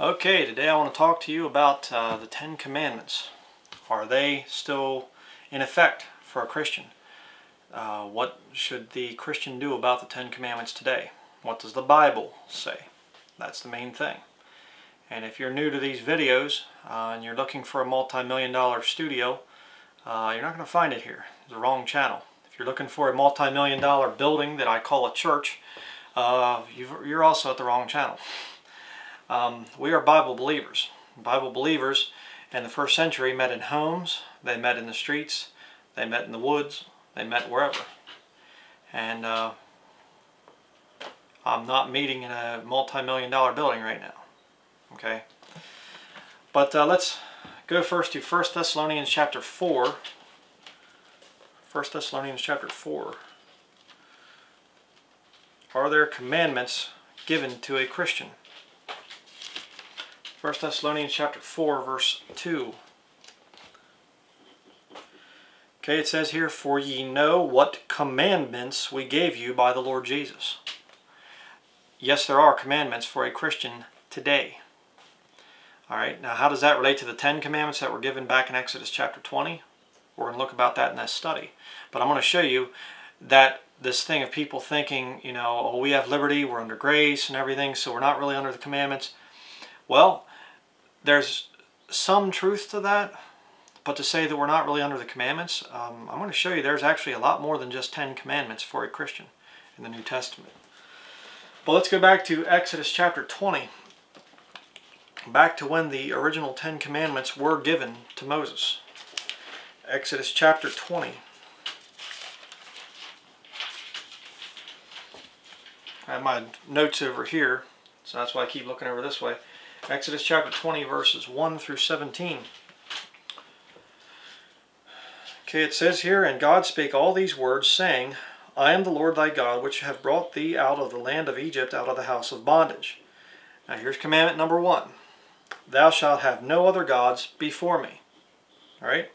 Okay, today I want to talk to you about uh, the Ten Commandments. Are they still in effect for a Christian? Uh, what should the Christian do about the Ten Commandments today? What does the Bible say? That's the main thing. And if you're new to these videos uh, and you're looking for a multi-million dollar studio, uh, you're not going to find it here. It's the wrong channel. If you're looking for a multi-million dollar building that I call a church, uh, you're also at the wrong channel. Um, we are Bible believers. Bible believers in the first century met in homes, they met in the streets, they met in the woods, they met wherever. And uh, I'm not meeting in a multi-million dollar building right now. Okay? But uh, let's go first to 1 Thessalonians chapter 4. 1 Thessalonians chapter 4. Are there commandments given to a Christian? 1 Thessalonians chapter 4 verse 2. Okay, it says here, For ye know what commandments we gave you by the Lord Jesus. Yes, there are commandments for a Christian today. Alright, now how does that relate to the Ten Commandments that were given back in Exodus chapter 20? We're going to look about that in this study. But I'm going to show you that this thing of people thinking, you know, oh, we have liberty, we're under grace and everything, so we're not really under the commandments. Well, there's some truth to that, but to say that we're not really under the commandments, um, I'm going to show you there's actually a lot more than just 10 commandments for a Christian in the New Testament. But let's go back to Exodus chapter 20. Back to when the original 10 commandments were given to Moses. Exodus chapter 20. I have my notes over here, so that's why I keep looking over this way. Exodus chapter 20 verses 1 through 17. Okay, it says here, And God spake all these words, saying, I am the Lord thy God, which have brought thee out of the land of Egypt, out of the house of bondage. Now here's commandment number one. Thou shalt have no other gods before me. All right?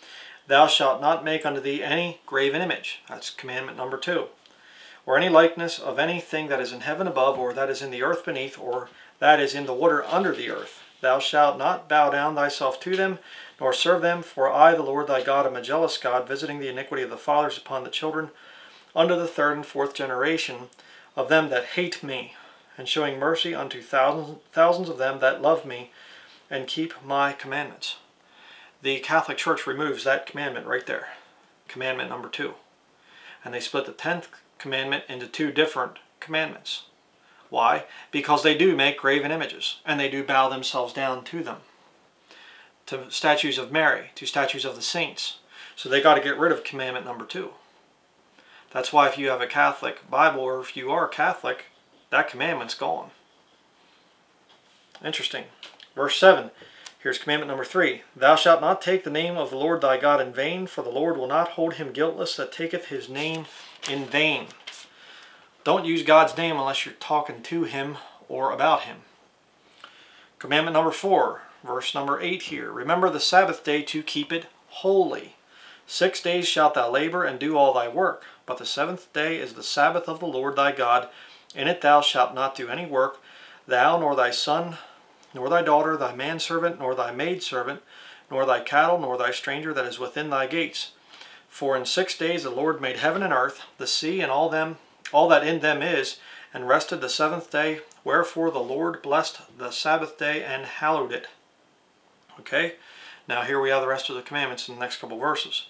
Thou shalt not make unto thee any graven image. That's commandment number two. Or any likeness of anything that is in heaven above, or that is in the earth beneath, or that is in the water under the earth. Thou shalt not bow down thyself to them, nor serve them, for I, the Lord thy God, am a jealous God, visiting the iniquity of the fathers upon the children, unto the third and fourth generation of them that hate me, and showing mercy unto thousands, thousands of them that love me, and keep my commandments. The Catholic Church removes that commandment right there, commandment number two. And they split the tenth commandment into two different commandments. Why? Because they do make graven images, and they do bow themselves down to them. To statues of Mary, to statues of the saints. So they got to get rid of commandment number two. That's why if you have a Catholic Bible, or if you are Catholic, that commandment's gone. Interesting. Verse 7. Here's commandment number 3. Thou shalt not take the name of the Lord thy God in vain, for the Lord will not hold him guiltless that taketh his name in vain. Don't use God's name unless you're talking to him or about him. Commandment number four, verse number eight here. Remember the Sabbath day to keep it holy. Six days shalt thou labor and do all thy work, but the seventh day is the Sabbath of the Lord thy God. In it thou shalt not do any work, thou, nor thy son, nor thy daughter, thy manservant, nor thy maidservant, nor thy cattle, nor thy stranger that is within thy gates. For in six days the Lord made heaven and earth, the sea, and all them all that in them is, and rested the seventh day. Wherefore the Lord blessed the Sabbath day and hallowed it. Okay, now here we have the rest of the commandments in the next couple verses.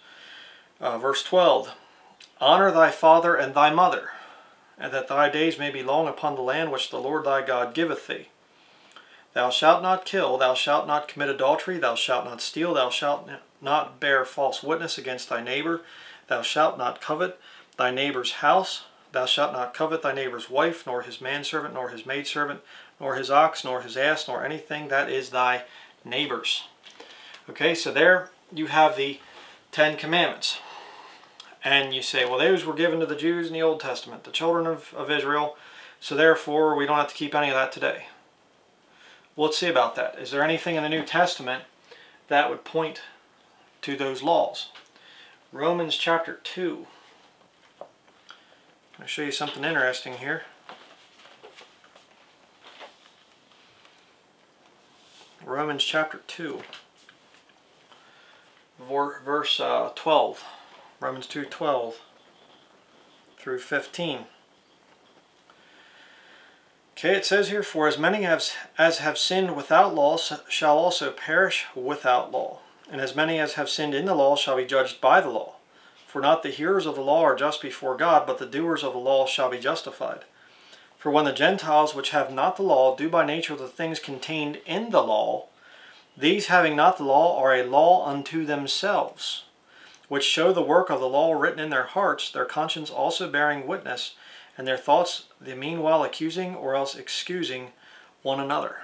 Uh, verse 12 Honor thy father and thy mother, and that thy days may be long upon the land which the Lord thy God giveth thee. Thou shalt not kill, thou shalt not commit adultery, thou shalt not steal, thou shalt not bear false witness against thy neighbor, thou shalt not covet thy neighbor's house, Thou shalt not covet thy neighbor's wife, nor his manservant, nor his maidservant, nor his ox, nor his ass, nor anything that is thy neighbor's. Okay, so there you have the Ten Commandments. And you say, well, those were given to the Jews in the Old Testament, the children of, of Israel, so therefore we don't have to keep any of that today. Well, let's see about that. Is there anything in the New Testament that would point to those laws? Romans chapter 2. I'll show you something interesting here. Romans chapter 2, verse uh, 12. Romans 2 12 through 15. Okay, it says here, For as many as, as have sinned without law shall also perish without law. And as many as have sinned in the law shall be judged by the law. For not the hearers of the law are just before God, but the doers of the law shall be justified. For when the Gentiles which have not the law do by nature the things contained in the law, these having not the law are a law unto themselves, which show the work of the law written in their hearts, their conscience also bearing witness, and their thoughts the meanwhile accusing or else excusing one another.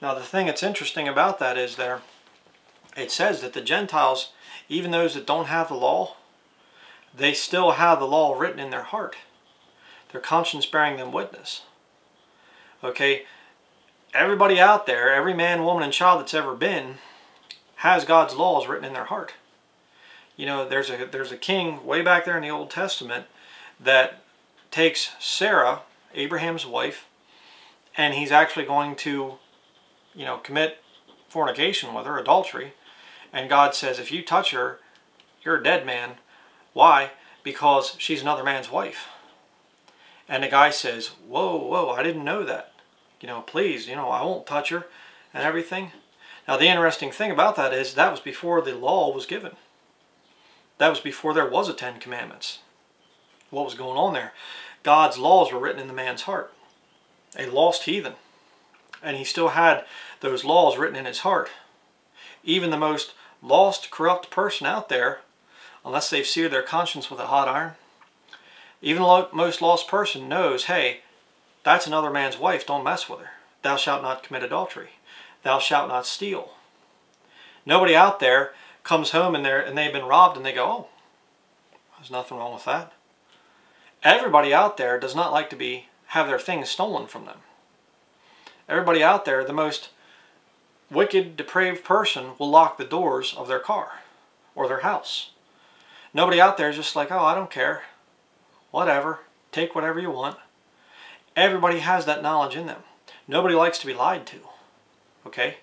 Now the thing that's interesting about that is there, it says that the Gentiles, even those that don't have the law, they still have the law written in their heart. Their conscience bearing them witness. Okay, everybody out there, every man, woman, and child that's ever been, has God's laws written in their heart. You know, there's a there's a king way back there in the Old Testament that takes Sarah, Abraham's wife, and he's actually going to, you know, commit fornication with her, adultery. And God says, if you touch her, you're a dead man. Why? Because she's another man's wife. And the guy says, whoa, whoa, I didn't know that. You know, please, you know, I won't touch her and everything. Now, the interesting thing about that is that was before the law was given. That was before there was a Ten Commandments what was going on there. God's laws were written in the man's heart. A lost heathen. And he still had those laws written in his heart. Even the most lost, corrupt person out there, unless they've seared their conscience with a hot iron, even the most lost person knows, hey, that's another man's wife, don't mess with her. Thou shalt not commit adultery. Thou shalt not steal. Nobody out there comes home and, and they've been robbed and they go, oh, there's nothing wrong with that. Everybody out there does not like to be have their things stolen from them. Everybody out there, the most wicked, depraved person will lock the doors of their car or their house. Nobody out there is just like, oh, I don't care. Whatever. Take whatever you want. Everybody has that knowledge in them. Nobody likes to be lied to. Okay?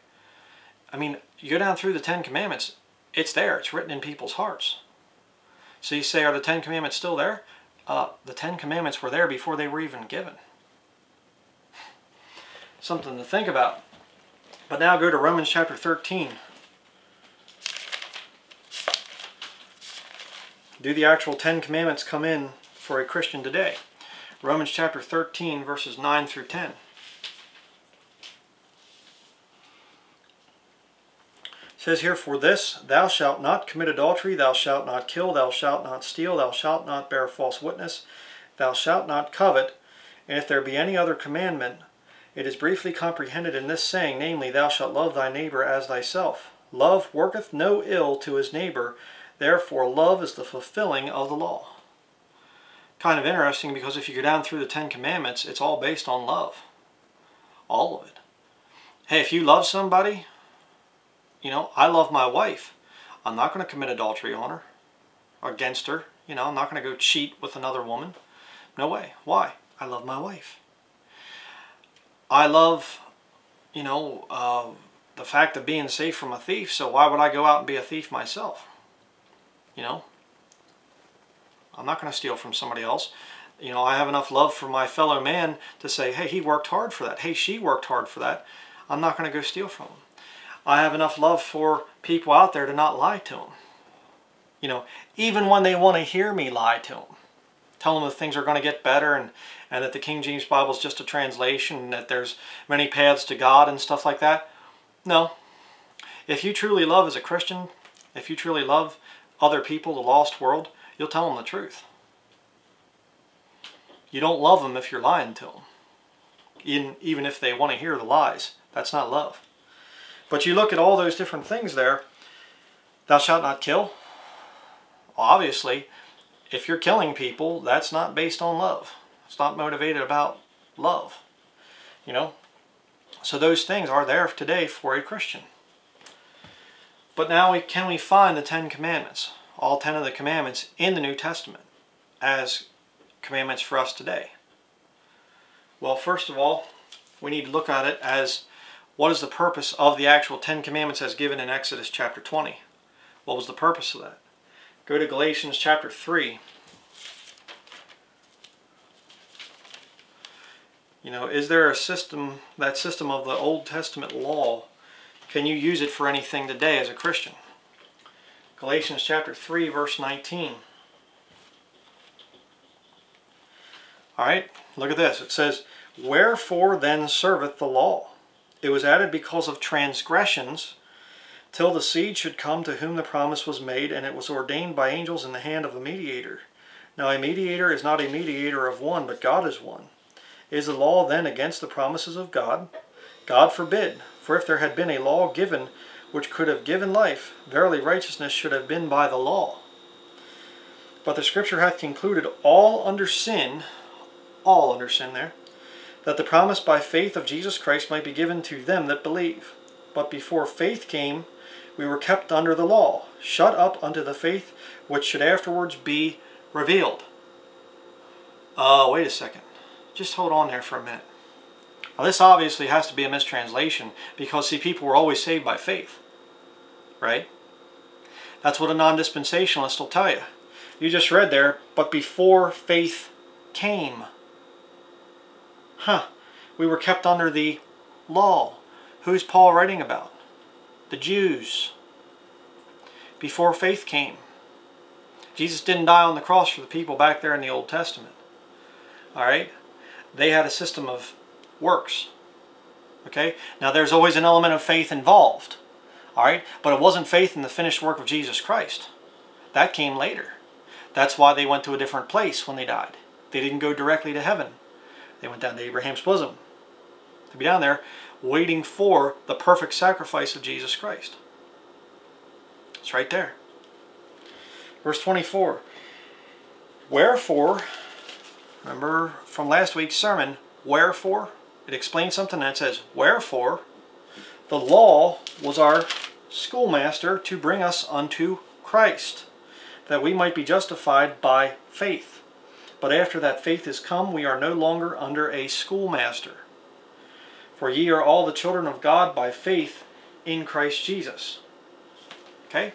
I mean, you go down through the Ten Commandments, it's there. It's written in people's hearts. So you say, are the Ten Commandments still there? Uh, the Ten Commandments were there before they were even given. Something to think about. But now go to Romans chapter 13. Do the actual Ten Commandments come in for a Christian today? Romans chapter 13 verses 9 through 10. says here, For this, thou shalt not commit adultery, thou shalt not kill, thou shalt not steal, thou shalt not bear false witness, thou shalt not covet, and if there be any other commandment, it is briefly comprehended in this saying, namely, Thou shalt love thy neighbor as thyself. Love worketh no ill to his neighbor, therefore love is the fulfilling of the law. Kind of interesting because if you go down through the Ten Commandments, it's all based on love. All of it. Hey, if you love somebody, you know, I love my wife. I'm not going to commit adultery on her against her. You know, I'm not going to go cheat with another woman. No way. Why? I love my wife. I love, you know, uh, the fact of being safe from a thief, so why would I go out and be a thief myself? You know? I'm not going to steal from somebody else. You know, I have enough love for my fellow man to say, hey, he worked hard for that. Hey, she worked hard for that. I'm not going to go steal from him. I have enough love for people out there to not lie to them. You know, even when they want to hear me lie to them. Tell them that things are going to get better and, and that the King James Bible is just a translation and that there's many paths to God and stuff like that. No. If you truly love as a Christian, if you truly love other people, the lost world, you'll tell them the truth. You don't love them if you're lying to them. Even, even if they want to hear the lies. That's not love. But you look at all those different things there. Thou shalt not kill. Obviously, if you're killing people, that's not based on love. It's not motivated about love. You know? So those things are there today for a Christian. But now we, can we find the Ten Commandments, all ten of the commandments in the New Testament as commandments for us today? Well, first of all, we need to look at it as what is the purpose of the actual Ten Commandments as given in Exodus chapter 20? What was the purpose of that? Go to Galatians chapter 3. You know, is there a system, that system of the Old Testament law, can you use it for anything today as a Christian? Galatians chapter 3, verse 19. Alright, look at this. It says, Wherefore then serveth the law? It was added because of transgressions, till the seed should come to whom the promise was made, and it was ordained by angels in the hand of a mediator. Now a mediator is not a mediator of one, but God is one. Is the law then against the promises of God? God forbid. For if there had been a law given which could have given life, verily righteousness should have been by the law. But the Scripture hath concluded all under sin, all under sin there, that the promise by faith of Jesus Christ might be given to them that believe. But before faith came, we were kept under the law, shut up unto the faith which should afterwards be revealed. Uh, wait a second. Just hold on there for a minute. Now this obviously has to be a mistranslation because see people were always saved by faith. Right? That's what a non-dispensationalist will tell you. You just read there, but before faith came. Huh. We were kept under the law. Who's Paul writing about? The Jews. Before faith came. Jesus didn't die on the cross for the people back there in the Old Testament. Alright? They had a system of works. Okay? Now there's always an element of faith involved. Alright? But it wasn't faith in the finished work of Jesus Christ. That came later. That's why they went to a different place when they died. They didn't go directly to heaven. They went down to Abraham's bosom. To be down there waiting for the perfect sacrifice of Jesus Christ. It's right there. Verse 24. Wherefore, remember from last week's sermon, wherefore, it explains something that says, wherefore, the law was our schoolmaster to bring us unto Christ, that we might be justified by faith. But after that faith is come, we are no longer under a schoolmaster. For ye are all the children of God by faith in Christ Jesus. Okay?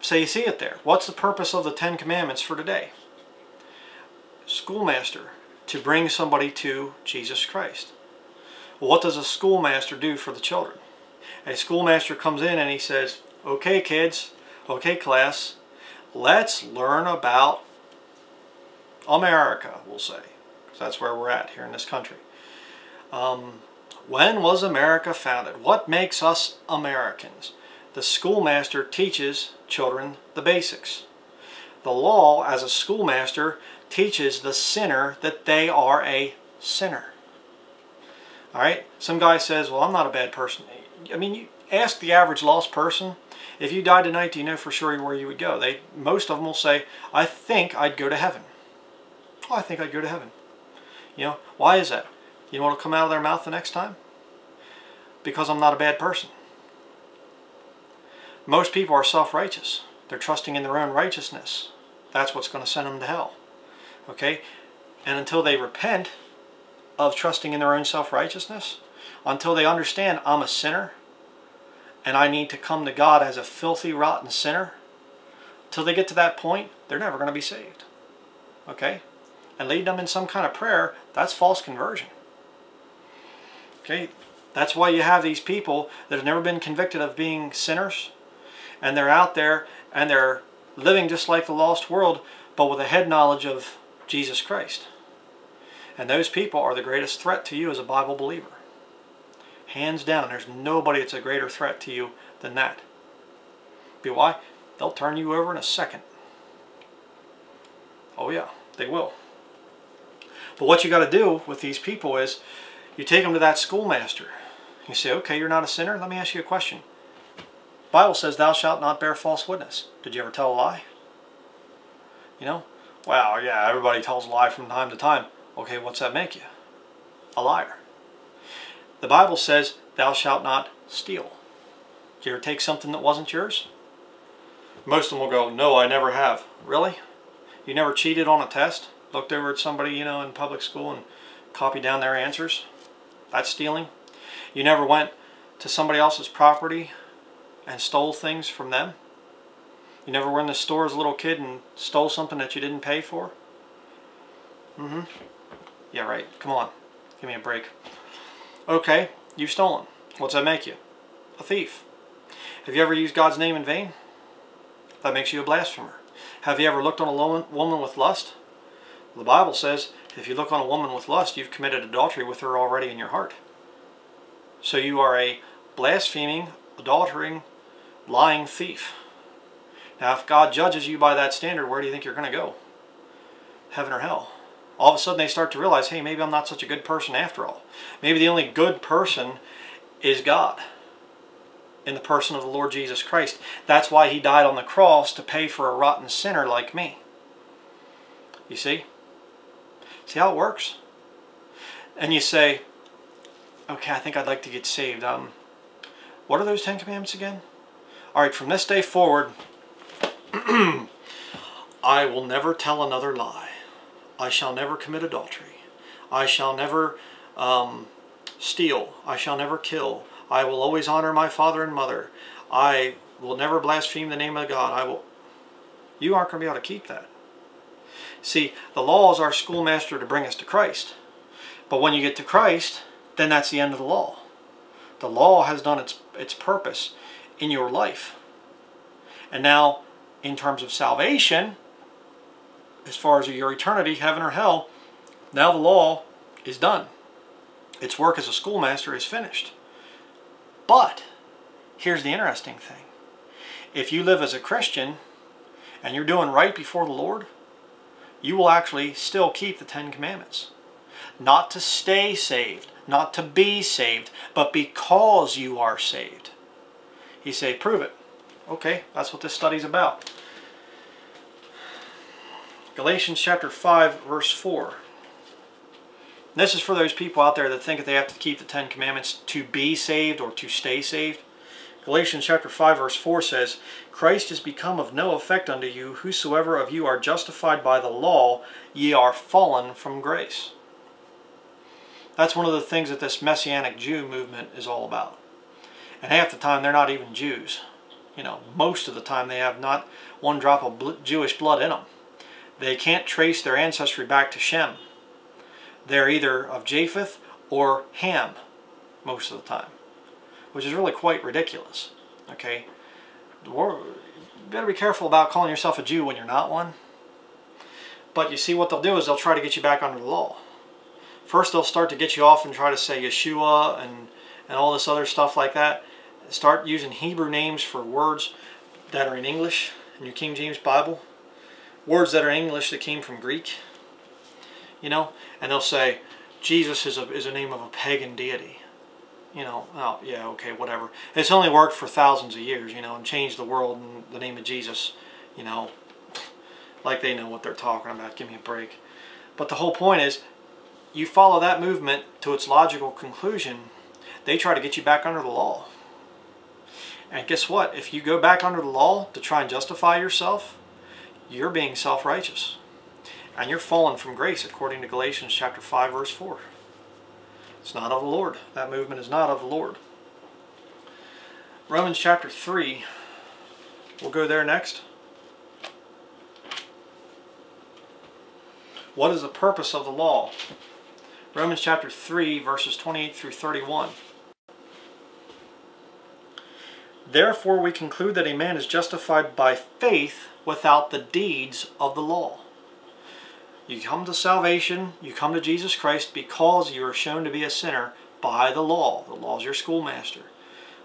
So you see it there. What's the purpose of the Ten Commandments for today? Schoolmaster, to bring somebody to Jesus Christ. What does a schoolmaster do for the children? A schoolmaster comes in and he says, okay kids, okay class, let's learn about America, we'll say. That's where we're at here in this country. Um, when was America founded? What makes us Americans? The schoolmaster teaches children the basics. The law, as a schoolmaster, teaches the sinner that they are a sinner. All right? Some guy says, well, I'm not a bad person. I mean, you ask the average lost person, if you died tonight, do you know for sure where you would go? They Most of them will say, I think I'd go to heaven. Oh, I think I'd go to heaven. You know, why is that? You know what will come out of their mouth the next time? Because I'm not a bad person. Most people are self-righteous. They're trusting in their own righteousness. That's what's going to send them to hell. Okay? And until they repent of trusting in their own self-righteousness, until they understand I'm a sinner and I need to come to God as a filthy, rotten sinner, until they get to that point, they're never going to be saved. Okay? And lead them in some kind of prayer, that's false conversion. Okay? That's why you have these people that have never been convicted of being sinners, and they're out there and they're living just like the lost world, but with a head knowledge of Jesus Christ. And those people are the greatest threat to you as a Bible believer. Hands down, there's nobody that's a greater threat to you than that. Be why? They'll turn you over in a second. Oh yeah, they will. But what you got to do with these people is you take them to that schoolmaster. You say, okay, you're not a sinner. Let me ask you a question. Bible says, thou shalt not bear false witness. Did you ever tell a lie? You know? Well, yeah, everybody tells a lie from time to time. Okay, what's that make you? A liar. The Bible says, thou shalt not steal. Did you ever take something that wasn't yours? Most of them will go, no, I never have. Really? You never cheated on a test? Looked over at somebody, you know, in public school and copied down their answers? That's stealing. You never went to somebody else's property and stole things from them? You never went in the store as a little kid and stole something that you didn't pay for? Mm-hmm. Yeah, right. Come on. Give me a break. Okay, you've stolen. What's that make you? A thief. Have you ever used God's name in vain? That makes you a blasphemer. Have you ever looked on a woman with lust? The Bible says if you look on a woman with lust, you've committed adultery with her already in your heart. So you are a blaspheming, adultering, lying thief. Now, if God judges you by that standard, where do you think you're going to go? Heaven or hell? All of a sudden they start to realize, hey, maybe I'm not such a good person after all. Maybe the only good person is God in the person of the Lord Jesus Christ. That's why he died on the cross to pay for a rotten sinner like me. You see? See how it works? And you say, okay, I think I'd like to get saved. Um, what are those Ten Commandments again? All right, from this day forward, I will never tell another lie. I shall never commit adultery. I shall never um, steal. I shall never kill. I will always honor my father and mother. I will never blaspheme the name of God. I will. You aren't going to be able to keep that. See, the law is our schoolmaster to bring us to Christ. But when you get to Christ, then that's the end of the law. The law has done its, its purpose in your life. And now, in terms of salvation, as far as your eternity, heaven or hell, now the law is done. Its work as a schoolmaster is finished. But here's the interesting thing. If you live as a Christian and you're doing right before the Lord, you will actually still keep the Ten Commandments. Not to stay saved, not to be saved, but because you are saved. He say, prove it. Okay, that's what this study's about. Galatians chapter 5, verse 4. This is for those people out there that think that they have to keep the Ten Commandments to be saved or to stay saved. Galatians chapter 5 verse 4 says, Christ is become of no effect unto you, whosoever of you are justified by the law, ye are fallen from grace. That's one of the things that this Messianic Jew movement is all about. And half the time they're not even Jews. You know, most of the time they have not one drop of Jewish blood in them. They can't trace their ancestry back to Shem they're either of Japheth or Ham most of the time, which is really quite ridiculous. Okay, you better be careful about calling yourself a Jew when you're not one. But you see what they'll do is they'll try to get you back under the law. First they'll start to get you off and try to say Yeshua and, and all this other stuff like that. Start using Hebrew names for words that are in English in your King James Bible. Words that are English that came from Greek you know, and they'll say Jesus is a, is a name of a pagan deity. You know, oh, yeah, okay, whatever. It's only worked for thousands of years, you know, and changed the world in the name of Jesus, you know, like they know what they're talking about. Give me a break. But the whole point is, you follow that movement to its logical conclusion, they try to get you back under the law. And guess what? If you go back under the law to try and justify yourself, you're being self-righteous and you're fallen from grace according to Galatians chapter 5 verse 4. It's not of the Lord. That movement is not of the Lord. Romans chapter 3, we'll go there next. What is the purpose of the law? Romans chapter 3 verses 28 through 31. Therefore we conclude that a man is justified by faith without the deeds of the law. You come to salvation, you come to Jesus Christ because you are shown to be a sinner by the law. The law is your schoolmaster.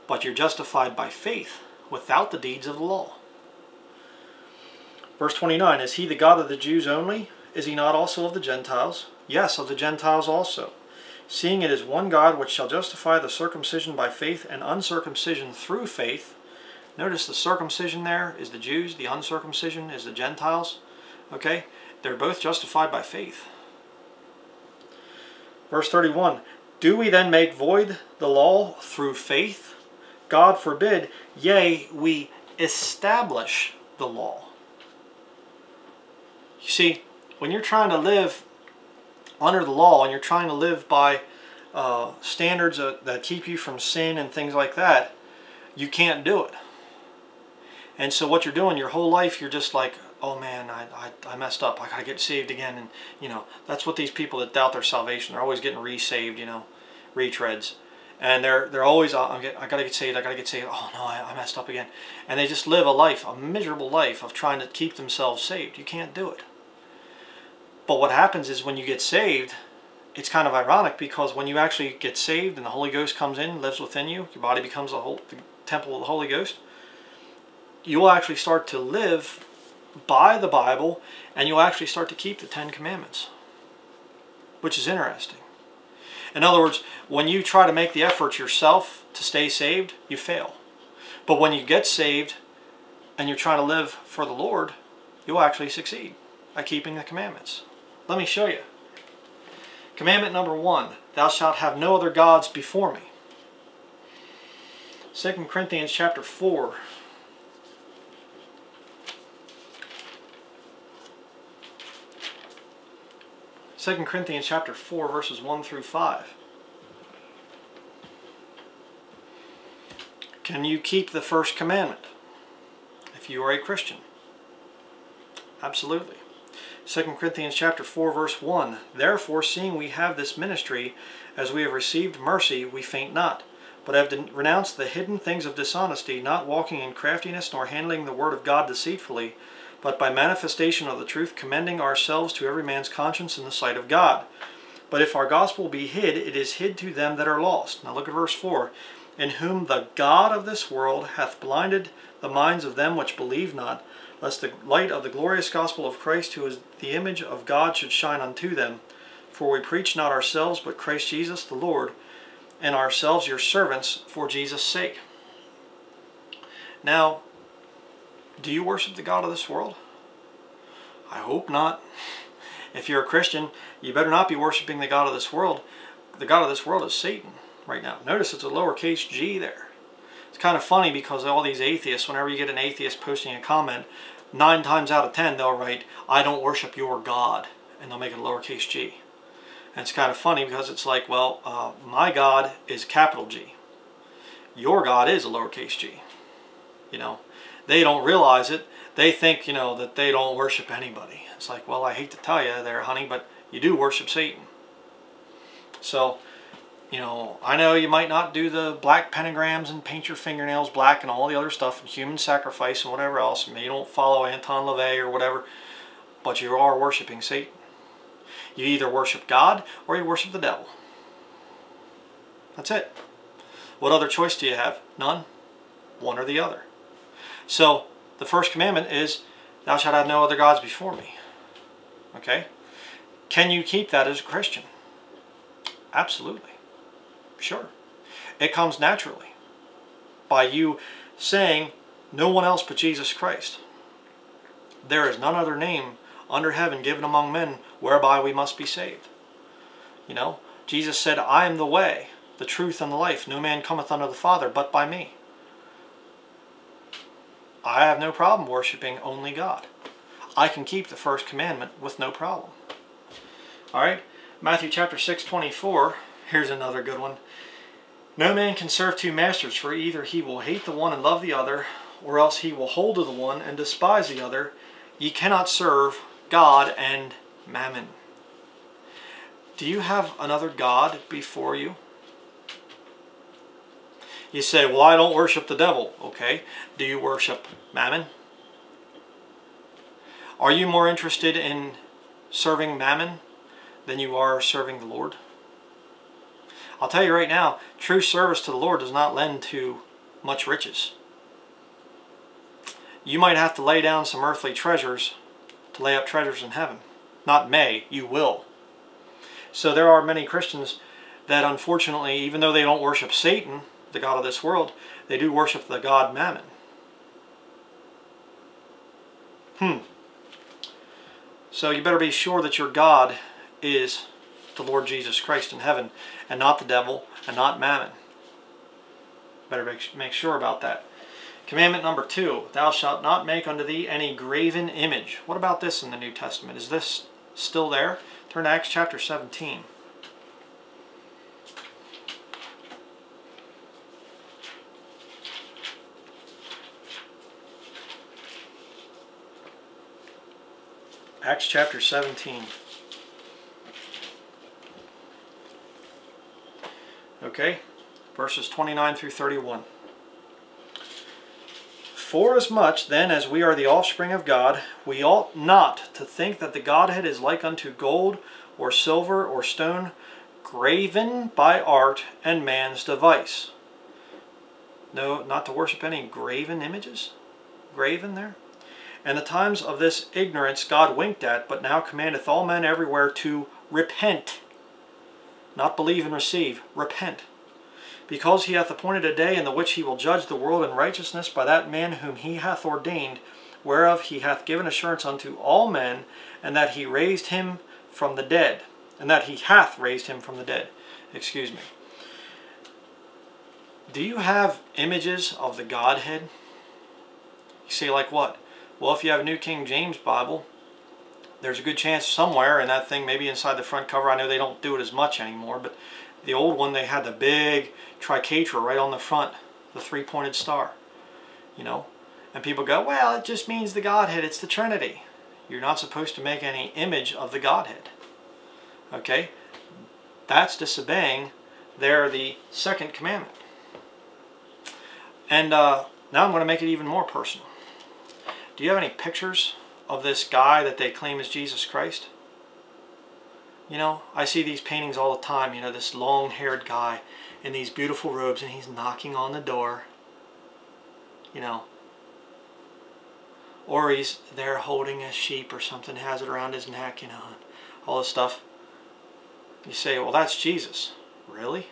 But you're justified by faith without the deeds of the law. Verse 29, Is he the God of the Jews only? Is he not also of the Gentiles? Yes, of the Gentiles also. Seeing it is one God which shall justify the circumcision by faith and uncircumcision through faith. Notice the circumcision there is the Jews, the uncircumcision is the Gentiles. Okay? They're both justified by faith. Verse 31, Do we then make void the law through faith? God forbid, yea, we establish the law. You see, when you're trying to live under the law and you're trying to live by uh, standards that keep you from sin and things like that, you can't do it. And so what you're doing your whole life, you're just like, oh man, I, I, I messed up. I got to get saved again. And, you know, that's what these people that doubt their salvation, they're always getting re-saved, you know, retreads. And they're, they're always, oh, I got to get saved, I got to get saved. Oh no, I, I messed up again. And they just live a life, a miserable life of trying to keep themselves saved. You can't do it. But what happens is when you get saved, it's kind of ironic because when you actually get saved and the Holy Ghost comes in, lives within you, your body becomes a whole, the temple of the Holy Ghost, you'll actually start to live by the Bible and you'll actually start to keep the Ten Commandments, which is interesting. In other words, when you try to make the effort yourself to stay saved, you fail. But when you get saved and you're trying to live for the Lord, you'll actually succeed by keeping the commandments. Let me show you. Commandment number one, thou shalt have no other gods before me. 2 Corinthians chapter 4. Second Corinthians chapter 4 verses 1 through 5. Can you keep the first commandment if you are a Christian? Absolutely. 2 Corinthians chapter 4 verse 1 Therefore seeing we have this ministry as we have received mercy we faint not but have renounced the hidden things of dishonesty not walking in craftiness nor handling the word of God deceitfully but by manifestation of the truth commending ourselves to every man's conscience in the sight of God. But if our gospel be hid it is hid to them that are lost. Now look at verse 4 in whom the God of this world hath blinded the minds of them which believe not lest the light of the glorious gospel of Christ, who is the image of God, should shine unto them. For we preach not ourselves, but Christ Jesus the Lord, and ourselves your servants for Jesus' sake. Now, do you worship the God of this world? I hope not. If you're a Christian, you better not be worshiping the God of this world. The God of this world is Satan right now. Notice it's a lowercase g there. It's kind of funny because all these atheists, whenever you get an atheist posting a comment, nine times out of ten they'll write, I don't worship your God, and they'll make it lowercase g. And it's kind of funny because it's like, well, uh, my God is capital G. Your God is a lowercase g. You know, they don't realize it. They think, you know, that they don't worship anybody. It's like, well, I hate to tell you there, honey, but you do worship Satan. So, you know, I know you might not do the black pentagrams and paint your fingernails black and all the other stuff and human sacrifice and whatever else. Maybe you don't follow Anton LaVey or whatever, but you are worshiping Satan. You either worship God or you worship the devil. That's it. What other choice do you have? None. One or the other. So, the first commandment is, thou shalt have no other gods before me. Okay? Can you keep that as a Christian? Absolutely. Sure. It comes naturally by you saying, no one else but Jesus Christ. There is none other name under heaven given among men whereby we must be saved. You know, Jesus said, I am the way, the truth, and the life. No man cometh unto the Father but by me. I have no problem worshiping only God. I can keep the first commandment with no problem. Alright, Matthew chapter 6, 24. Here's another good one. No man can serve two masters, for either he will hate the one and love the other, or else he will hold to the one and despise the other. Ye cannot serve God and mammon. Do you have another God before you? You say, well, I don't worship the devil. Okay. Do you worship mammon? Are you more interested in serving mammon than you are serving the Lord? I'll tell you right now, true service to the Lord does not lend to much riches. You might have to lay down some earthly treasures to lay up treasures in heaven. Not may, you will. So there are many Christians that unfortunately, even though they don't worship Satan, the God of this world, they do worship the God Mammon. Hmm. So you better be sure that your God is the Lord Jesus Christ in heaven and not the devil and not mammon. Better make sure about that. Commandment number two, thou shalt not make unto thee any graven image. What about this in the New Testament? Is this still there? Turn to Acts chapter 17. Acts chapter 17. Okay, verses 29 through 31. Forasmuch then as we are the offspring of God, we ought not to think that the Godhead is like unto gold or silver or stone, graven by art and man's device. No, not to worship any graven images? Graven there? And the times of this ignorance God winked at, but now commandeth all men everywhere to repent. Not believe and receive, repent. Because he hath appointed a day in the which he will judge the world in righteousness by that man whom he hath ordained, whereof he hath given assurance unto all men, and that he raised him from the dead, and that he hath raised him from the dead. Excuse me. Do you have images of the Godhead? You say like what? Well, if you have a New King James Bible, there's a good chance somewhere in that thing, maybe inside the front cover, I know they don't do it as much anymore, but the old one, they had the big triquetra right on the front, the three-pointed star, you know? And people go, well, it just means the Godhead, it's the Trinity. You're not supposed to make any image of the Godhead. Okay? That's disobeying there the second commandment. And uh, now I'm going to make it even more personal. Do you have any pictures of this guy that they claim is Jesus Christ? You know, I see these paintings all the time, you know, this long-haired guy in these beautiful robes and he's knocking on the door, you know. Or he's there holding a sheep or something, has it around his neck, you know, all this stuff. You say, well, that's Jesus. Really?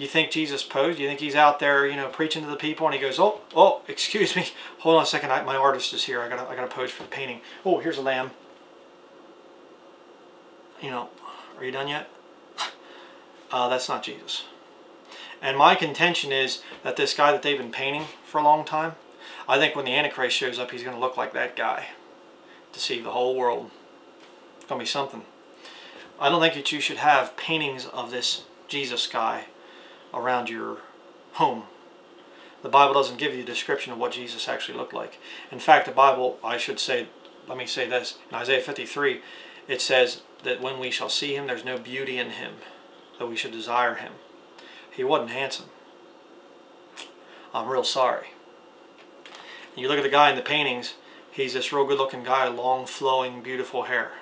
You think Jesus posed? You think he's out there, you know, preaching to the people, and he goes, "Oh, oh, excuse me, hold on a second. I, my artist is here. I gotta, I gotta pose for the painting. Oh, here's a lamb. You know, are you done yet? Uh, that's not Jesus. And my contention is that this guy that they've been painting for a long time, I think when the Antichrist shows up, he's going to look like that guy. Deceive the whole world. It's going to be something. I don't think that you should have paintings of this Jesus guy around your home. The Bible doesn't give you a description of what Jesus actually looked like. In fact, the Bible, I should say, let me say this, in Isaiah 53, it says that when we shall see him, there's no beauty in him, that we should desire him. He wasn't handsome. I'm real sorry. You look at the guy in the paintings, he's this real good looking guy, long flowing, beautiful hair.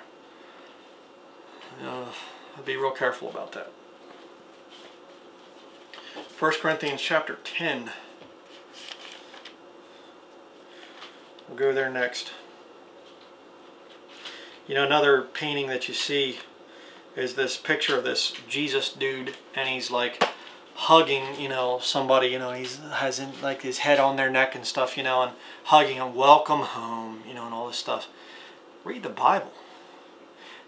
Uh, I'd be real careful about that. 1 Corinthians chapter 10. We'll go there next. You know, another painting that you see is this picture of this Jesus dude, and he's like hugging, you know, somebody, you know, he's has in, like his head on their neck and stuff, you know, and hugging them, welcome home, you know, and all this stuff. Read the Bible.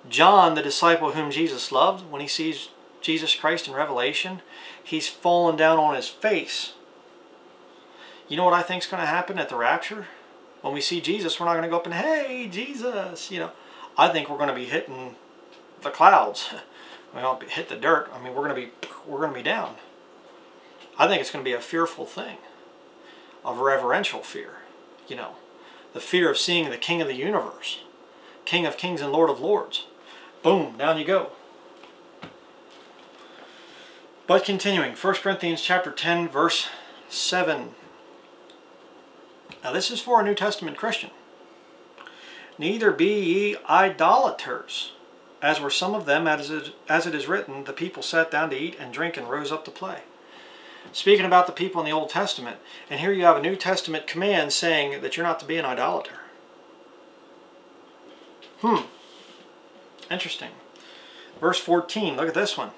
John, the disciple whom Jesus loved, when he sees Jesus Christ in Revelation, he's fallen down on his face. You know what I think is going to happen at the rapture? When we see Jesus, we're not going to go up and, hey, Jesus, you know. I think we're going to be hitting the clouds. We won't hit the dirt. I mean, we're going to be, we're going to be down. I think it's going to be a fearful thing, of reverential fear, you know. The fear of seeing the King of the universe, King of kings and Lord of lords. Boom, down you go. But continuing, 1 Corinthians chapter 10, verse 7. Now this is for a New Testament Christian. Neither be ye idolaters, as were some of them, as it, as it is written, the people sat down to eat and drink and rose up to play. Speaking about the people in the Old Testament, and here you have a New Testament command saying that you're not to be an idolater. Hmm. Interesting. Verse 14, look at this one.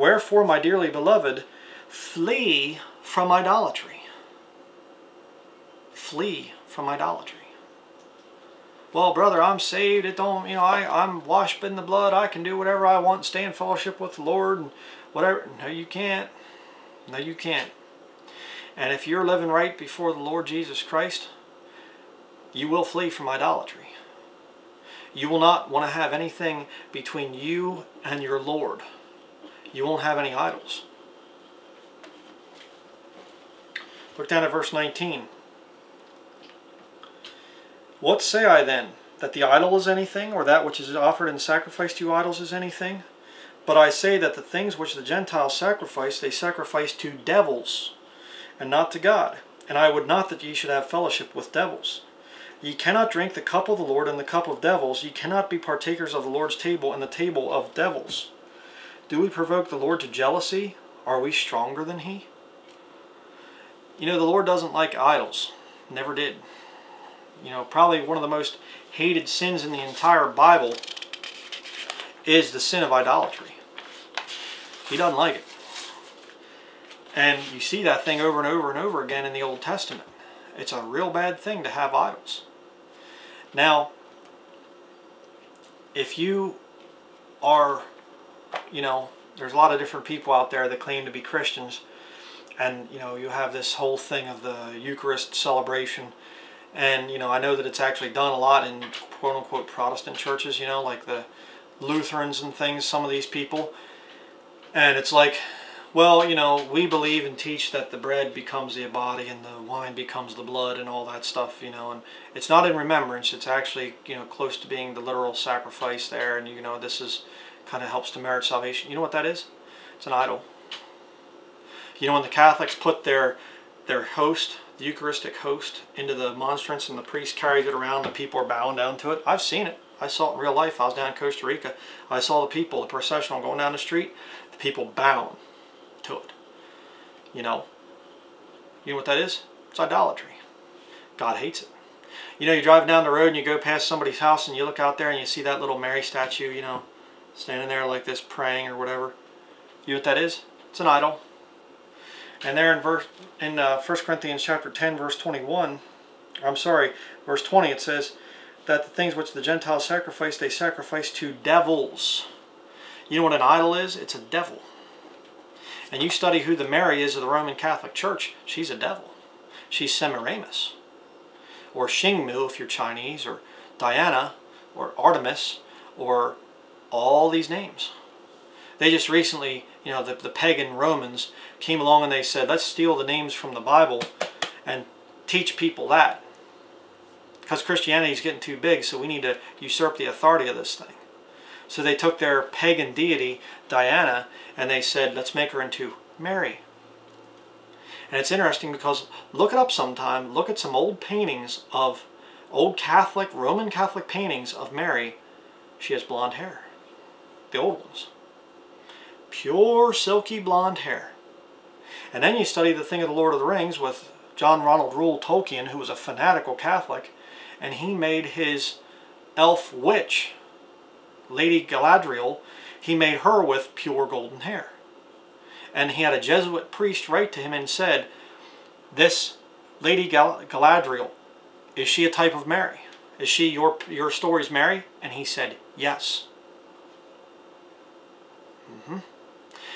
Wherefore, my dearly beloved, flee from idolatry. Flee from idolatry. Well, brother, I'm saved. It don't, you know, I, I'm washed in the blood. I can do whatever I want, stay in fellowship with the Lord and whatever. No, you can't. No, you can't. And if you're living right before the Lord Jesus Christ, you will flee from idolatry. You will not want to have anything between you and your Lord you won't have any idols. Look down at verse 19. What say I then? that the idol is anything, or that which is offered in sacrifice to idols is anything. But I say that the things which the Gentiles sacrifice, they sacrifice to devils, and not to God. And I would not that ye should have fellowship with devils. Ye cannot drink the cup of the Lord and the cup of devils. Ye cannot be partakers of the Lord's table and the table of devils. Do we provoke the Lord to jealousy? Are we stronger than He? You know, the Lord doesn't like idols. Never did. You know, probably one of the most hated sins in the entire Bible is the sin of idolatry. He doesn't like it. And you see that thing over and over and over again in the Old Testament. It's a real bad thing to have idols. Now, if you are, you know, there's a lot of different people out there that claim to be Christians, and, you know, you have this whole thing of the Eucharist celebration, and, you know, I know that it's actually done a lot in quote-unquote Protestant churches, you know, like the Lutherans and things, some of these people, and it's like, well, you know, we believe and teach that the bread becomes the body and the wine becomes the blood and all that stuff, you know, and it's not in remembrance. It's actually, you know, close to being the literal sacrifice there, and, you know, this is kind of helps to merit salvation. You know what that is? It's an idol. You know, when the Catholics put their their host, the Eucharistic host, into the monstrance and the priest carries it around and the people are bowing down to it, I've seen it. I saw it in real life. I was down in Costa Rica. I saw the people, the processional going down the street, the people bowing to it. You know, you know what that is? It's idolatry. God hates it. You know, you're driving down the road and you go past somebody's house and you look out there and you see that little Mary statue, you know, standing there like this praying or whatever. You know what that is? It's an idol. And there in verse in uh, 1 Corinthians chapter 10 verse 21, I'm sorry, verse 20 it says that the things which the Gentiles sacrifice, they sacrifice to devils. You know what an idol is? It's a devil and you study who the Mary is of the Roman Catholic Church, she's a devil. She's Semiramis. Or Xingmu if you're Chinese, or Diana, or Artemis, or all these names. They just recently, you know, the, the pagan Romans came along and they said, let's steal the names from the Bible and teach people that. Because Christianity is getting too big, so we need to usurp the authority of this thing. So they took their pagan deity, Diana, and they said, let's make her into Mary. And it's interesting because look it up sometime, look at some old paintings of old Catholic, Roman Catholic paintings of Mary. She has blonde hair. The old ones. Pure silky blonde hair. And then you study the thing of the Lord of the Rings with John Ronald Reuel Tolkien, who was a fanatical Catholic, and he made his elf witch Lady Galadriel, he made her with pure golden hair. And he had a Jesuit priest write to him and said, this Lady Gal Galadriel, is she a type of Mary? Is she your, your story's Mary? And he said, yes. Mm -hmm.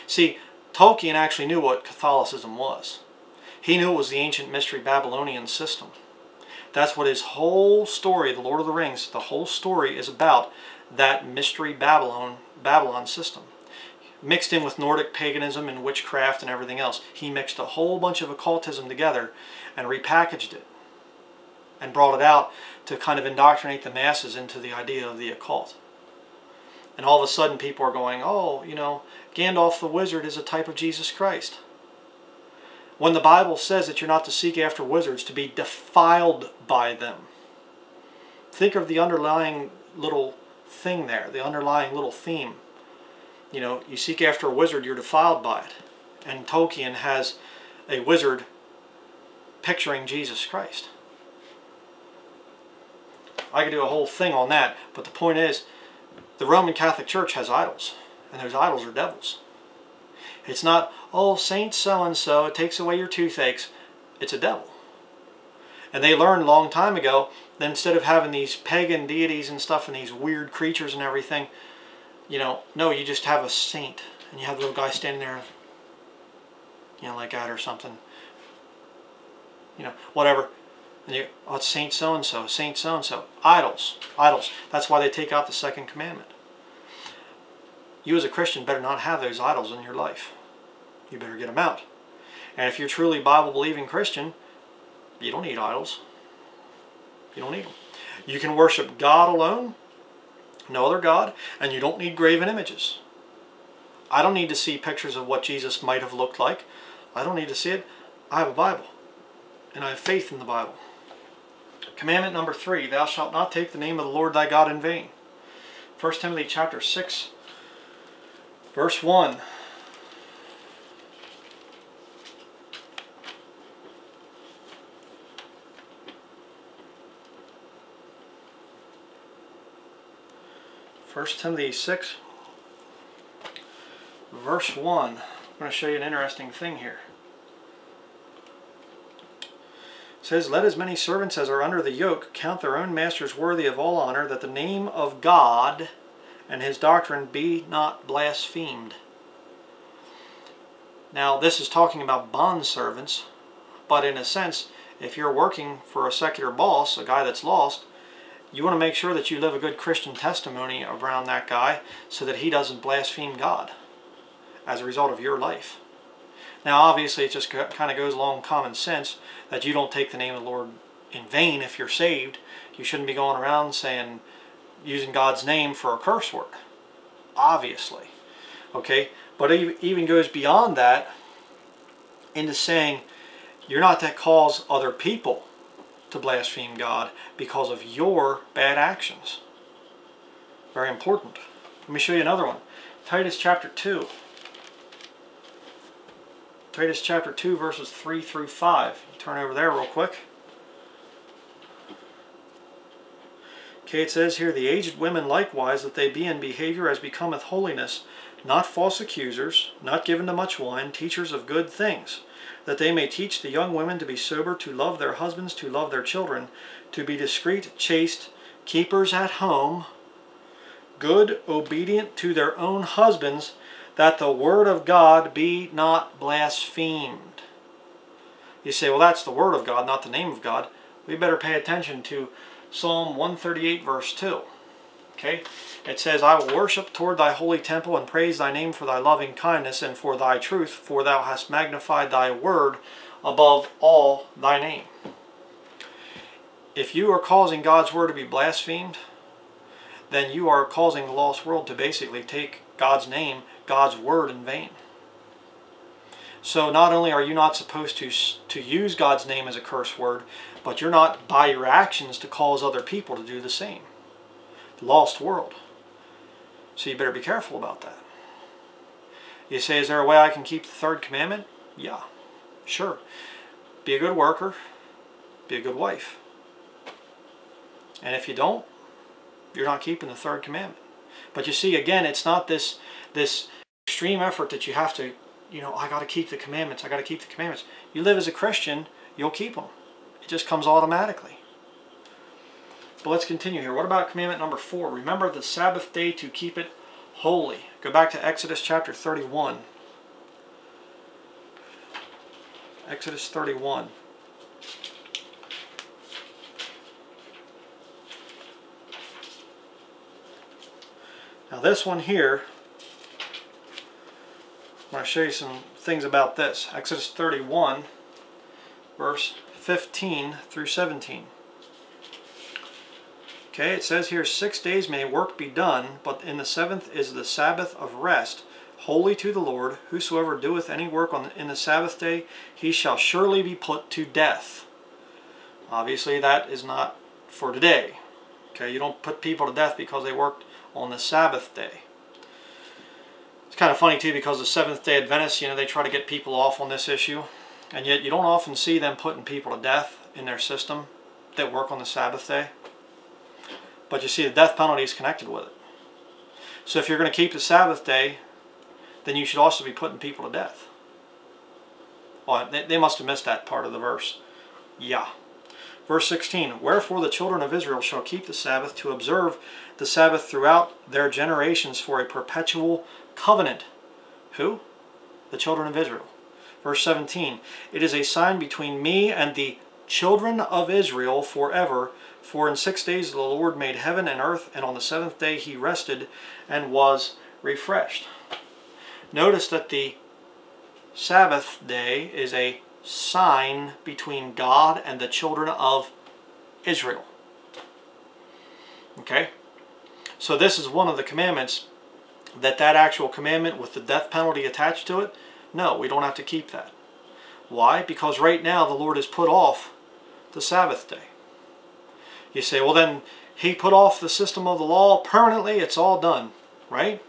See, Tolkien actually knew what Catholicism was. He knew it was the ancient mystery Babylonian system. That's what his whole story, The Lord of the Rings, the whole story is about that mystery Babylon, Babylon system. Mixed in with Nordic paganism and witchcraft and everything else. He mixed a whole bunch of occultism together and repackaged it and brought it out to kind of indoctrinate the masses into the idea of the occult. And all of a sudden people are going, oh, you know, Gandalf the wizard is a type of Jesus Christ. When the Bible says that you're not to seek after wizards, to be defiled by them. Think of the underlying little thing there, the underlying little theme. You know, you seek after a wizard, you're defiled by it. And Tolkien has a wizard picturing Jesus Christ. I could do a whole thing on that, but the point is, the Roman Catholic Church has idols, and those idols are devils. It's not, oh, Saint so-and-so, it takes away your toothaches. It's a devil. And they learned a long time ago that instead of having these pagan deities and stuff and these weird creatures and everything, you know, no, you just have a saint. And you have a little guy standing there, you know, like that or something. You know, whatever. And you, oh, it's Saint so-and-so, Saint so-and-so. Idols. Idols. That's why they take out the second commandment. You as a Christian better not have those idols in your life. You better get them out. And if you're truly Bible-believing Christian, you don't need idols. You don't need them. You can worship God alone, no other God, and you don't need graven images. I don't need to see pictures of what Jesus might have looked like. I don't need to see it. I have a Bible, and I have faith in the Bible. Commandment number three, thou shalt not take the name of the Lord thy God in vain. 1 Timothy chapter 6, verse 1. First Timothy 6, verse 1. I'm going to show you an interesting thing here. It says, Let as many servants as are under the yoke count their own masters worthy of all honor, that the name of God and his doctrine be not blasphemed. Now, this is talking about bond servants, but in a sense, if you're working for a secular boss, a guy that's lost, you want to make sure that you live a good Christian testimony around that guy so that he doesn't blaspheme God as a result of your life. Now, obviously, it just kind of goes along common sense that you don't take the name of the Lord in vain if you're saved. You shouldn't be going around saying, using God's name for a curse word. Obviously. Okay? But it even goes beyond that into saying, you're not to cause other people to blaspheme God because of your bad actions. Very important. Let me show you another one. Titus chapter 2. Titus chapter 2 verses 3 through 5. Turn over there real quick. Okay, it says here, The aged women likewise, that they be in behavior as becometh holiness, not false accusers, not given to much wine, teachers of good things, that they may teach the young women to be sober, to love their husbands, to love their children, to be discreet, chaste, keepers at home, good, obedient to their own husbands, that the word of God be not blasphemed. You say, well, that's the word of God, not the name of God. We better pay attention to Psalm 138, verse 2. Okay? It says, I will worship toward thy holy temple and praise thy name for thy loving kindness and for thy truth, for thou hast magnified thy word above all thy name. If you are causing God's word to be blasphemed, then you are causing the lost world to basically take God's name God's word in vain. So not only are you not supposed to, to use God's name as a curse word, but you're not by your actions to cause other people to do the same. Lost world. So you better be careful about that. You say, is there a way I can keep the third commandment? Yeah, sure. Be a good worker. Be a good wife. And if you don't, you're not keeping the third commandment. But you see, again, it's not this, this extreme effort that you have to, you know, I got to keep the commandments, I got to keep the commandments. You live as a Christian, you'll keep them. It just comes automatically. But let's continue here. What about commandment number four? Remember the Sabbath day to keep it holy. Go back to Exodus chapter 31. Exodus 31. Now this one here, I'm going to show you some things about this. Exodus 31, verse 15 through 17. Okay, it says here, Six days may work be done, but in the seventh is the Sabbath of rest, holy to the Lord. Whosoever doeth any work on in the Sabbath day, he shall surely be put to death. Obviously, that is not for today. Okay, you don't put people to death because they worked on the Sabbath day. It's kind of funny too because the Seventh-day Adventists, you know, they try to get people off on this issue. And yet you don't often see them putting people to death in their system that work on the Sabbath day. But you see the death penalty is connected with it. So if you're going to keep the Sabbath day, then you should also be putting people to death. Well, they, they must have missed that part of the verse. Yeah. Verse 16, Wherefore the children of Israel shall keep the Sabbath to observe the Sabbath throughout their generations for a perpetual covenant. Who? The children of Israel. Verse 17, It is a sign between me and the children of Israel forever, for in six days the Lord made heaven and earth, and on the seventh day he rested and was refreshed. Notice that the Sabbath day is a sign between God and the children of Israel. Okay? So this is one of the commandments that that actual commandment with the death penalty attached to it, no, we don't have to keep that. Why? Because right now the Lord has put off the Sabbath day. You say, well then, he put off the system of the law permanently, it's all done, right?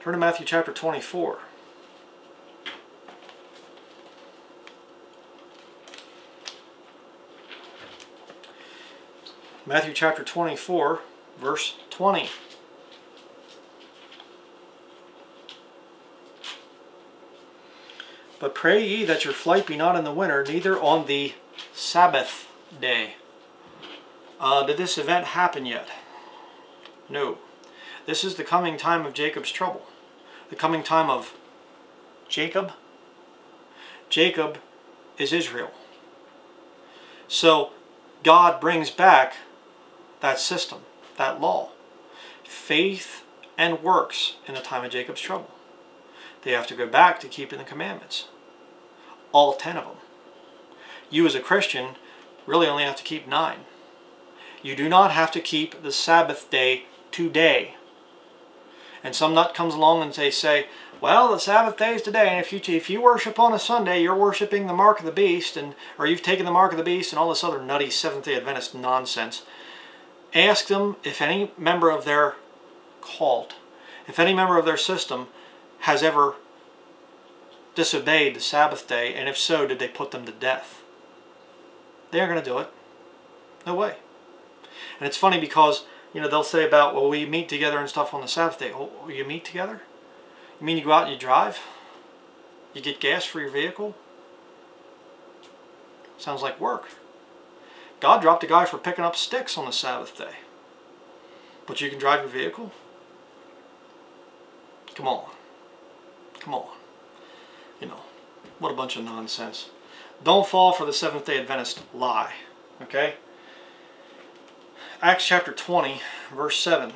Turn to Matthew chapter 24. Matthew chapter 24, verse 20. But pray ye that your flight be not in the winter, neither on the Sabbath day. Uh, did this event happen yet? No. This is the coming time of Jacob's trouble. The coming time of Jacob. Jacob is Israel. So God brings back that system, that law. Faith and works in the time of Jacob's trouble. They have to go back to keeping the commandments all 10 of them. You as a Christian really only have to keep 9. You do not have to keep the Sabbath day today. And some nut comes along and they say, well, the Sabbath day is today, and if you if you worship on a Sunday, you're worshiping the mark of the beast, and or you've taken the mark of the beast and all this other nutty Seventh-day Adventist nonsense. Ask them if any member of their cult, if any member of their system has ever disobeyed the Sabbath day, and if so, did they put them to death? They aren't going to do it. No way. And it's funny because, you know, they'll say about, well, we meet together and stuff on the Sabbath day. Oh, oh, you meet together? You mean you go out and you drive? You get gas for your vehicle? Sounds like work. God dropped a guy for picking up sticks on the Sabbath day. But you can drive your vehicle? Come on. Come on what a bunch of nonsense. Don't fall for the Seventh-day Adventist lie, okay? Acts chapter 20, verse 7.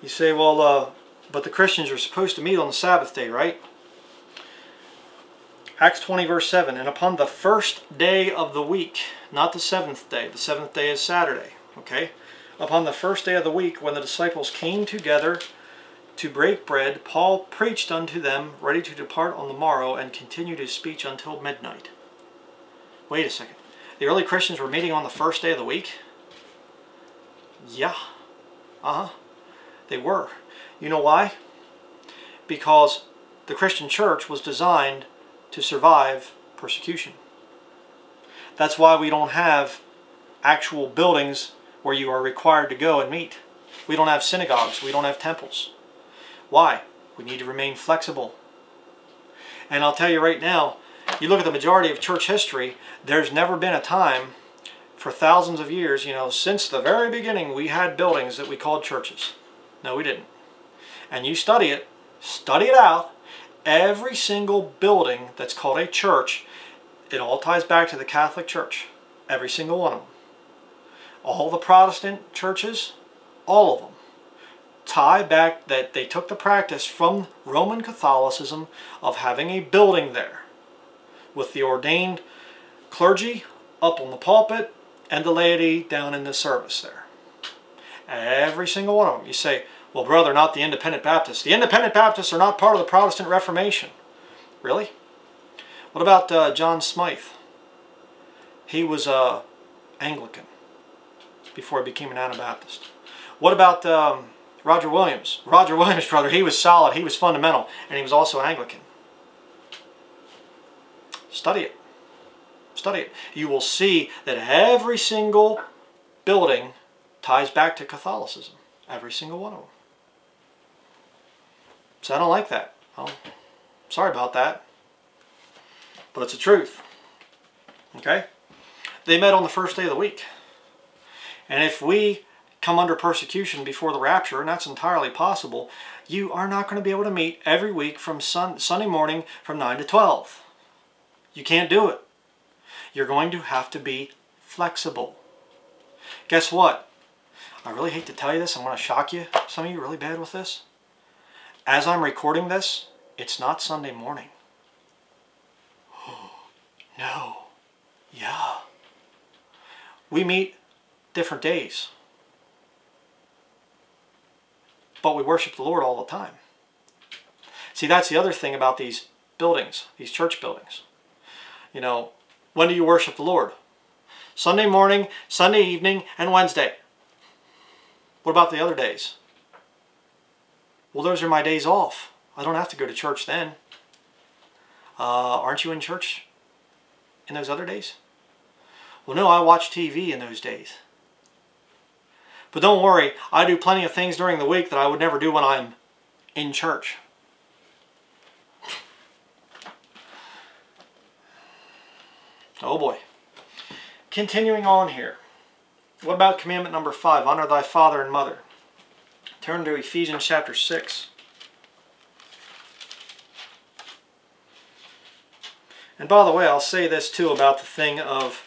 You say, well, uh, but the Christians are supposed to meet on the Sabbath day, right? Acts 20 verse 7, And upon the first day of the week, not the seventh day, the seventh day is Saturday, okay? Upon the first day of the week, when the disciples came together to break bread, Paul preached unto them, ready to depart on the morrow, and continued his speech until midnight. Wait a second. The early Christians were meeting on the first day of the week? Yeah. Uh-huh. They were. You know why? Because the Christian church was designed to survive persecution. That's why we don't have actual buildings where you are required to go and meet. We don't have synagogues. We don't have temples. Why? We need to remain flexible. And I'll tell you right now, you look at the majority of church history, there's never been a time for thousands of years, you know, since the very beginning we had buildings that we called churches. No, we didn't. And you study it, study it out, every single building that's called a church, it all ties back to the Catholic Church. Every single one of them. All the Protestant churches, all of them, tie back that they took the practice from Roman Catholicism of having a building there with the ordained clergy up on the pulpit and the laity down in the service there. Every single one of them. You say, well, brother, not the Independent Baptists. The Independent Baptists are not part of the Protestant Reformation. Really? What about uh, John Smyth? He was uh, Anglican before he became an Anabaptist. What about um, Roger Williams? Roger Williams, brother, he was solid, he was fundamental, and he was also Anglican. Study it. Study it. You will see that every single building ties back to Catholicism. Every single one of them. So I don't like that. Well, sorry about that. But it's the truth. Okay? They met on the first day of the week. And if we come under persecution before the rapture, and that's entirely possible, you are not going to be able to meet every week from sun, Sunday morning from 9 to 12. You can't do it. You're going to have to be flexible. Guess what? I really hate to tell you this. I'm going to shock you. Some of you really bad with this as I'm recording this, it's not Sunday morning. no. Yeah. We meet different days. But we worship the Lord all the time. See, that's the other thing about these buildings, these church buildings. You know, when do you worship the Lord? Sunday morning, Sunday evening, and Wednesday. What about the other days? Well, those are my days off. I don't have to go to church then. Uh, aren't you in church in those other days? Well, no, I watch TV in those days. But don't worry, I do plenty of things during the week that I would never do when I'm in church. Oh boy. Continuing on here. What about commandment number five? Honor thy father and mother. Turn to Ephesians chapter 6. And by the way, I'll say this too about the thing of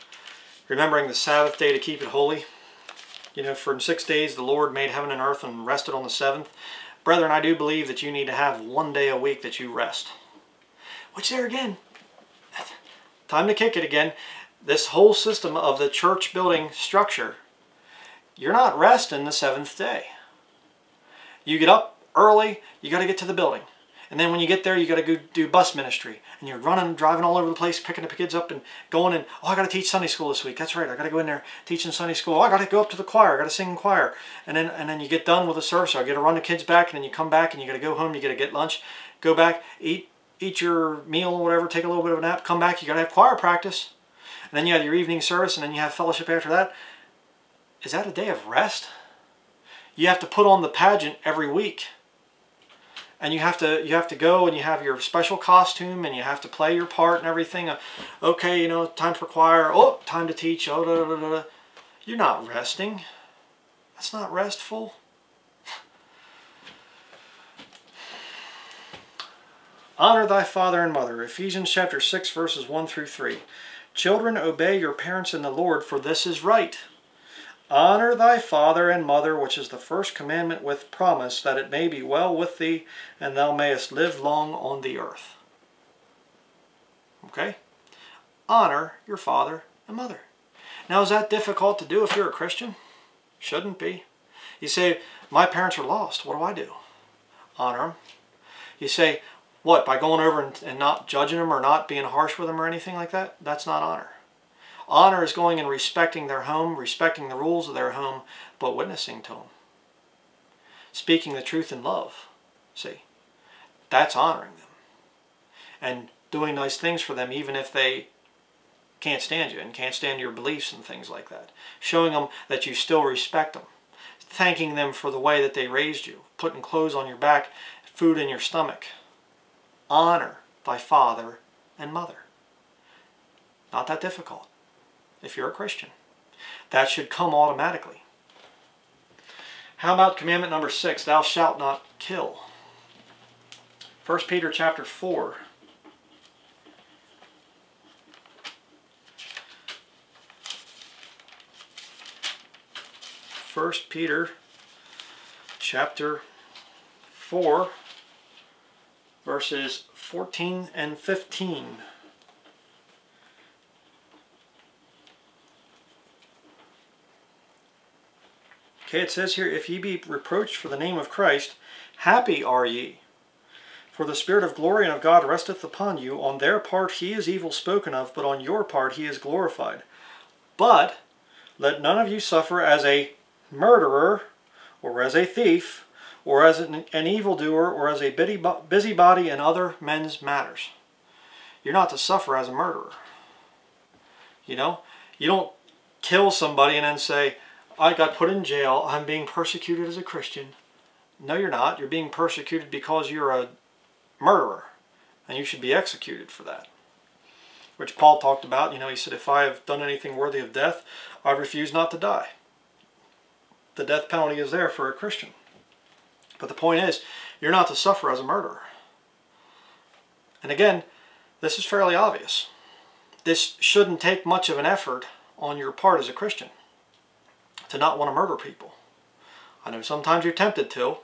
remembering the Sabbath day to keep it holy. You know, for in six days the Lord made heaven and earth and rested on the seventh. Brethren, I do believe that you need to have one day a week that you rest. Which there again, time to kick it again. This whole system of the church building structure, you're not resting the seventh day. You get up early, you got to get to the building. And then when you get there, you got to go do bus ministry. And you're running, driving all over the place, picking the kids up and going and, oh, I got to teach Sunday school this week. That's right. I got to go in there teaching Sunday school. Oh, I got to go up to the choir. I got to sing in choir. And then, and then you get done with the service. I got to run the kids back. And then you come back and you got to go home. You got to get lunch, go back, eat, eat your meal or whatever, take a little bit of a nap, come back. You got to have choir practice. And then you have your evening service and then you have fellowship after that. Is that a day of rest? You have to put on the pageant every week and you have to you have to go and you have your special costume and you have to play your part and everything. Okay, you know, time for choir. Oh, time to teach. Oh, da, da, da, da. You're not resting. That's not restful. Honor thy father and mother. Ephesians chapter 6 verses 1 through 3. Children, obey your parents in the Lord, for this is right. Honor thy father and mother, which is the first commandment with promise, that it may be well with thee, and thou mayest live long on the earth. Okay? Honor your father and mother. Now, is that difficult to do if you're a Christian? Shouldn't be. You say, my parents are lost. What do I do? Honor them. You say, what, by going over and, not judging them or not being harsh with them or anything like that? That's not honor. Honor is going and respecting their home, respecting the rules of their home, but witnessing to them. Speaking the truth in love. See, that's honoring them. And doing nice things for them even if they can't stand you and can't stand your beliefs and things like that. Showing them that you still respect them. Thanking them for the way that they raised you. Putting clothes on your back, food in your stomach. Honor thy father and mother. Not that difficult if you're a Christian. That should come automatically. How about commandment number six, thou shalt not kill? 1 Peter chapter 4. First Peter chapter 4 verses 14 and 15. Okay, it says here, If ye be reproached for the name of Christ, happy are ye. For the Spirit of glory and of God resteth upon you. On their part he is evil spoken of, but on your part he is glorified. But let none of you suffer as a murderer, or as a thief, or as an, an evildoer, or as a busybody in other men's matters. You're not to suffer as a murderer. You know, you don't kill somebody and then say, I got put in jail. I'm being persecuted as a Christian. No, you're not. You're being persecuted because you're a murderer. And you should be executed for that. Which Paul talked about. You know, he said, if I have done anything worthy of death, I refuse not to die. The death penalty is there for a Christian. But the point is, you're not to suffer as a murderer. And again, this is fairly obvious. This shouldn't take much of an effort on your part as a Christian to not want to murder people. I know sometimes you're tempted to,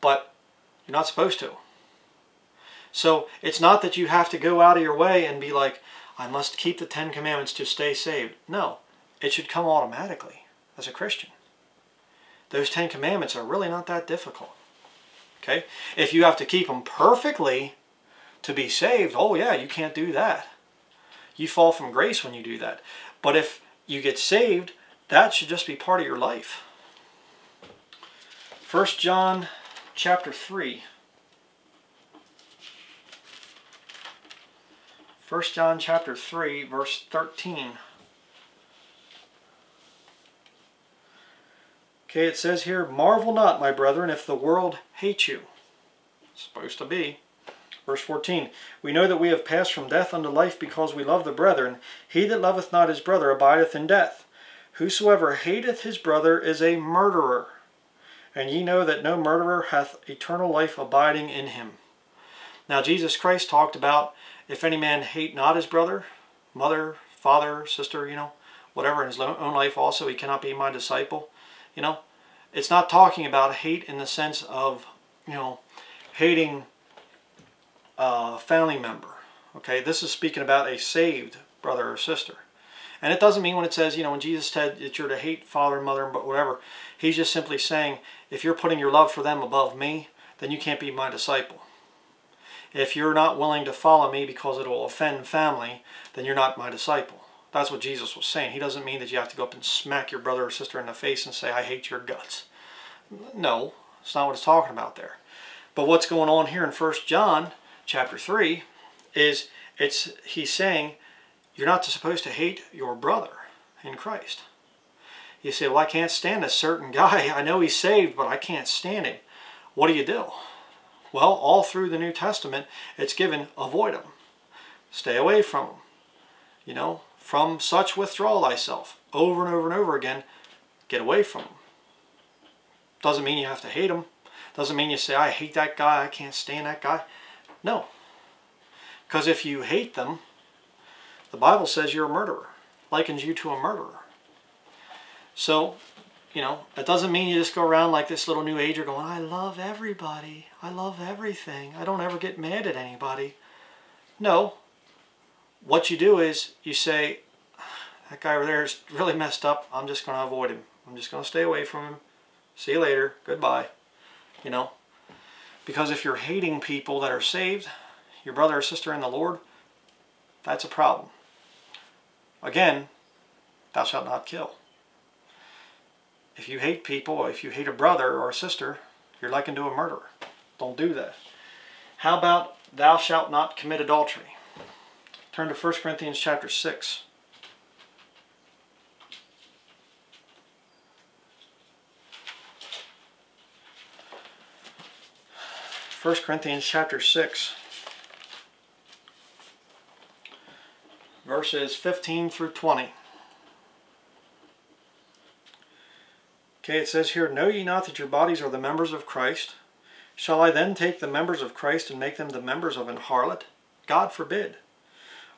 but You're not supposed to. So it's not that you have to go out of your way and be like, I must keep the Ten Commandments to stay saved. No, it should come automatically as a Christian. Those Ten Commandments are really not that difficult. Okay? If you have to keep them perfectly to be saved, oh yeah, you can't do that. You fall from grace when you do that. But if you get saved, that should just be part of your life. 1 John chapter 3. 1 John chapter 3 verse 13. Okay, it says here, Marvel not, my brethren, if the world hates you. It's supposed to be. Verse 14, We know that we have passed from death unto life because we love the brethren. He that loveth not his brother abideth in death. Whosoever hateth his brother is a murderer. And ye know that no murderer hath eternal life abiding in him. Now Jesus Christ talked about if any man hate not his brother, mother, father, sister, you know, whatever in his own life also, he cannot be my disciple. You know, it's not talking about hate in the sense of, you know, hating a family member. Okay, this is speaking about a saved brother or sister. And it doesn't mean when it says, you know, when Jesus said that you're to hate father and mother, and but whatever, he's just simply saying, if you're putting your love for them above me, then you can't be my disciple. If you're not willing to follow me because it will offend family, then you're not my disciple. That's what Jesus was saying. He doesn't mean that you have to go up and smack your brother or sister in the face and say, I hate your guts. No, it's not what it's talking about there. But what's going on here in 1 John chapter 3 is it's he's saying you're not supposed to hate your brother in Christ. You say, well, I can't stand a certain guy. I know he's saved, but I can't stand him. What do you do? Well, all through the New Testament, it's given, avoid him. Stay away from him. You know, from such withdraw thyself. Over and over and over again, get away from them. Doesn't mean you have to hate them. Doesn't mean you say, I hate that guy, I can't stand that guy. No. Because if you hate them, the Bible says you're a murderer. Likens you to a murderer. So, you know, that doesn't mean you just go around like this little new ager going, I love everybody. I love everything. I don't ever get mad at anybody. No, what you do is you say, that guy over there is really messed up. I'm just going to avoid him. I'm just going to stay away from him. See you later. Goodbye. You know, because if you're hating people that are saved, your brother or sister in the Lord, that's a problem. Again, thou shalt not kill. If you hate people, if you hate a brother or a sister, you're likened to a murderer. Don't do that. How about thou shalt not commit adultery? Turn to 1 Corinthians chapter 6. First Corinthians chapter 6 verses 15 through 20. Okay, it says here, Know ye not that your bodies are the members of Christ? Shall I then take the members of Christ and make them the members of an harlot? God forbid.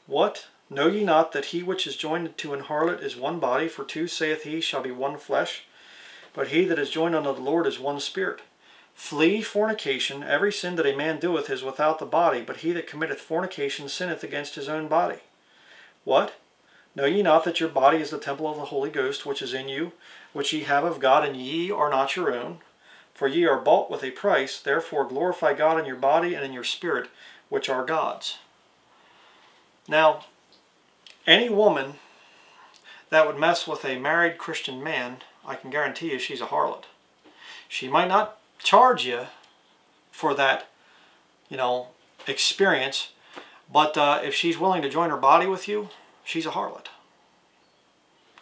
What? Know ye not that he which is joined to an harlot is one body? For two, saith he, shall be one flesh. But he that is joined unto the Lord is one spirit. Flee fornication. Every sin that a man doeth is without the body, but he that committeth fornication sinneth against his own body. What? Know ye not that your body is the temple of the Holy Ghost, which is in you, which ye have of God, and ye are not your own? For ye are bought with a price, therefore glorify God in your body and in your spirit, which are God's. Now, any woman that would mess with a married Christian man, I can guarantee you she's a harlot. She might not charge you for that, you know, experience, but uh, if she's willing to join her body with you, she's a harlot.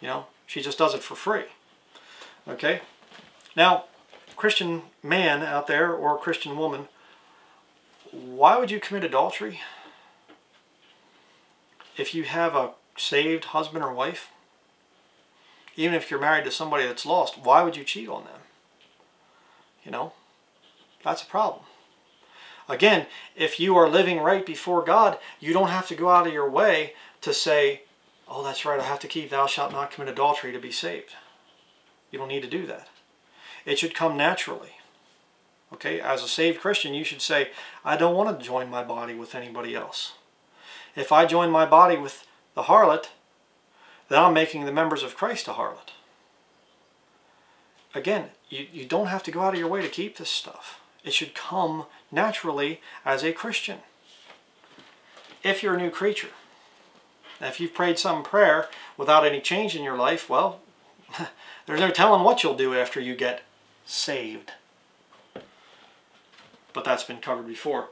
You know, she just does it for free. Okay? Now, Christian man out there or Christian woman, why would you commit adultery? if you have a saved husband or wife, even if you're married to somebody that's lost, why would you cheat on them? You know, that's a problem. Again, if you are living right before God, you don't have to go out of your way to say, oh, that's right, I have to keep thou shalt not commit adultery to be saved. You don't need to do that. It should come naturally. Okay, as a saved Christian, you should say, I don't want to join my body with anybody else. If I join my body with the harlot, then I'm making the members of Christ a harlot. Again, you, you don't have to go out of your way to keep this stuff. It should come naturally as a Christian. If you're a new creature. if you've prayed some prayer without any change in your life, well, there's no telling what you'll do after you get saved. But that's been covered before.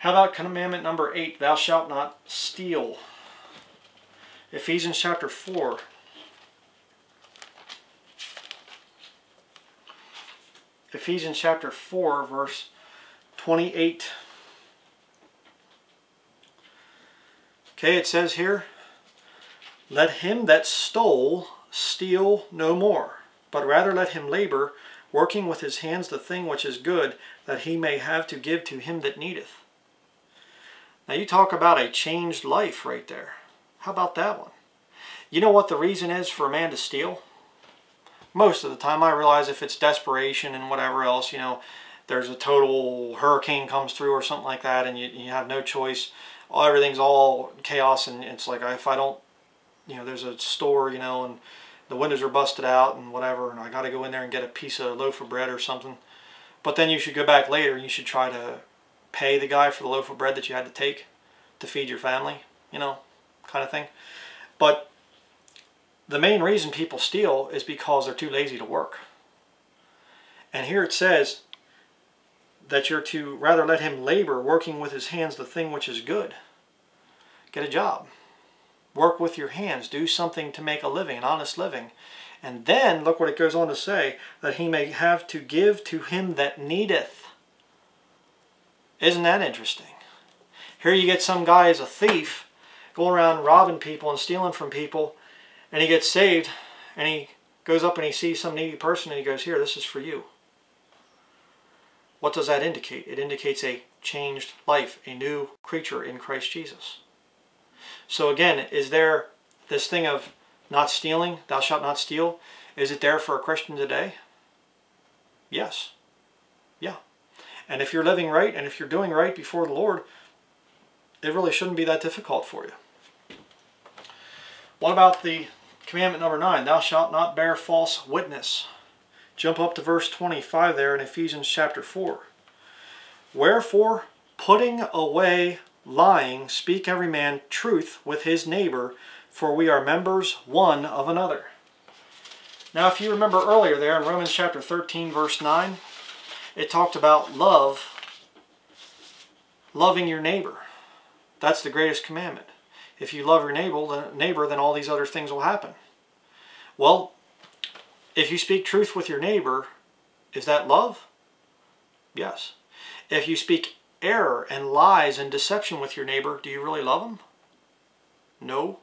How about commandment number 8, thou shalt not steal? Ephesians chapter 4. Ephesians chapter 4, verse 28. Okay, it says here, Let him that stole steal no more, but rather let him labor, working with his hands the thing which is good, that he may have to give to him that needeth. Now you talk about a changed life right there. How about that one? You know what the reason is for a man to steal? Most of the time I realize if it's desperation and whatever else, you know, there's a total hurricane comes through or something like that and you, you have no choice. All, Everything's all chaos and it's like if I don't, you know, there's a store, you know, and the windows are busted out and whatever and I got to go in there and get a piece of loaf of bread or something. But then you should go back later and you should try to pay the guy for the loaf of bread that you had to take to feed your family, you know, kind of thing. But the main reason people steal is because they're too lazy to work. And here it says that you're to rather let him labor, working with his hands the thing which is good. Get a job. Work with your hands. Do something to make a living, an honest living. And then, look what it goes on to say, that he may have to give to him that needeth. Isn't that interesting? Here you get some guy as a thief going around robbing people and stealing from people and he gets saved and he goes up and he sees some needy person and he goes, here, this is for you. What does that indicate? It indicates a changed life, a new creature in Christ Jesus. So again, is there this thing of not stealing, thou shalt not steal, is it there for a Christian today? Yes. Yeah. And if you're living right and if you're doing right before the Lord, it really shouldn't be that difficult for you. What about the commandment number 9? Thou shalt not bear false witness. Jump up to verse 25 there in Ephesians chapter 4. Wherefore, putting away lying, speak every man truth with his neighbor, for we are members one of another. Now, if you remember earlier there in Romans chapter 13, verse 9, it talked about love, loving your neighbor. That's the greatest commandment. If you love your neighbor, neighbor, then all these other things will happen. Well, if you speak truth with your neighbor, is that love? Yes. If you speak error and lies and deception with your neighbor, do you really love him? No.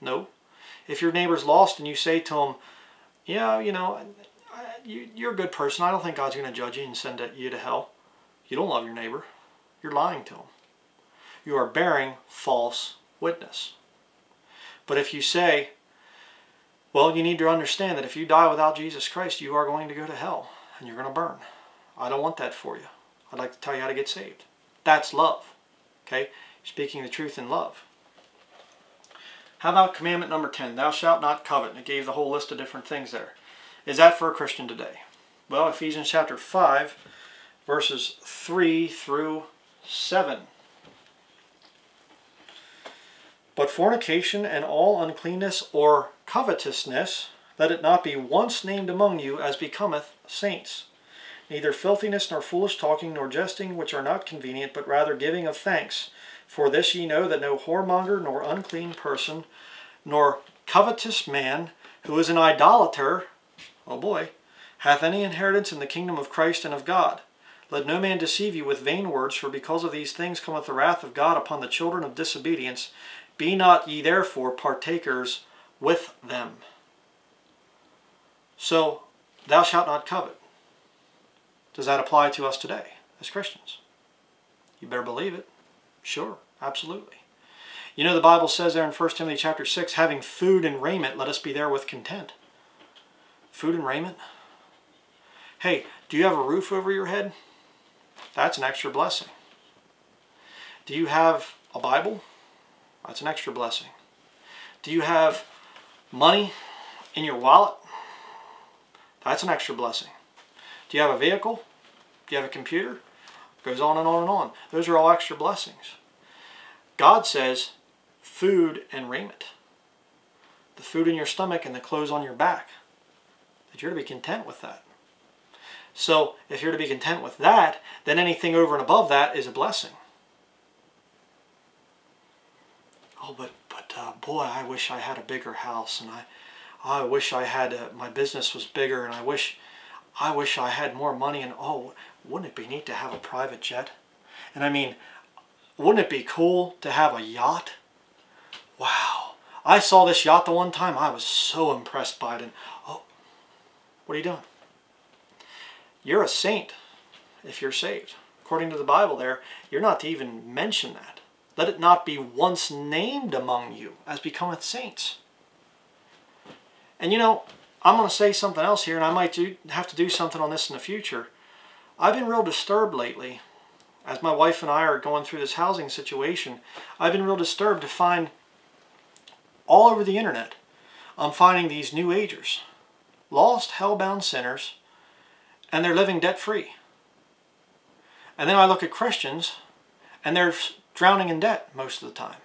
No. If your neighbor's lost and you say to him, yeah, you know, you, are a good person. I don't think God's going to judge you and send you to hell. You don't love your neighbor. You're lying to him. You are bearing false witness. But if you say, well, you need to understand that if you die without Jesus Christ, you are going to go to hell and you're going to burn. I don't want that for you. I'd like to tell you how to get saved. That's love. Okay? Speaking the truth in love. How about commandment number 10? Thou shalt not covet. And it gave the whole list of different things there. Is that for a Christian today? Well, Ephesians chapter 5, verses 3 through 7. But fornication and all uncleanness or covetousness, let it not be once named among you as becometh saints. Neither filthiness, nor foolish talking, nor jesting, which are not convenient, but rather giving of thanks. For this ye know that no whoremonger, nor unclean person, nor covetous man, who is an idolater, oh boy, hath any inheritance in the kingdom of Christ and of God. Let no man deceive you with vain words, for because of these things cometh the wrath of God upon the children of disobedience. Be not ye therefore partakers with them. So, thou shalt not covet. Does that apply to us today as Christians? You better believe it. Sure, absolutely. You know the Bible says there in 1 Timothy chapter 6, having food and raiment, let us be there with content. Food and raiment? Hey, do you have a roof over your head? That's an extra blessing. Do you have a Bible? That's an extra blessing. Do you have money in your wallet? That's an extra blessing. Do you have a vehicle? Do you have a computer? Goes on and on and on. Those are all extra blessings. God says food and raiment. The food in your stomach and the clothes on your back. That you're to be content with that. So if you're to be content with that, then anything over and above that is a blessing. Oh, but but uh, boy, I wish I had a bigger house, and I I wish I had a, my business was bigger, and I wish I wish I had more money, and oh, wouldn't it be neat to have a private jet? And I mean, wouldn't it be cool to have a yacht? Wow. I saw this yacht the one time. I was so impressed by it. And, oh, what are you doing? You're a saint if you're saved. According to the Bible there, you're not to even mention that. Let it not be once named among you as becometh saints. And you know, I'm going to say something else here, and I might do, have to do something on this in the future. I've been real disturbed lately, as my wife and I are going through this housing situation. I've been real disturbed to find all over the internet, I'm finding these new agers, lost, hell-bound sinners, and they're living debt-free. And then I look at Christians, and they're drowning in debt most of the time.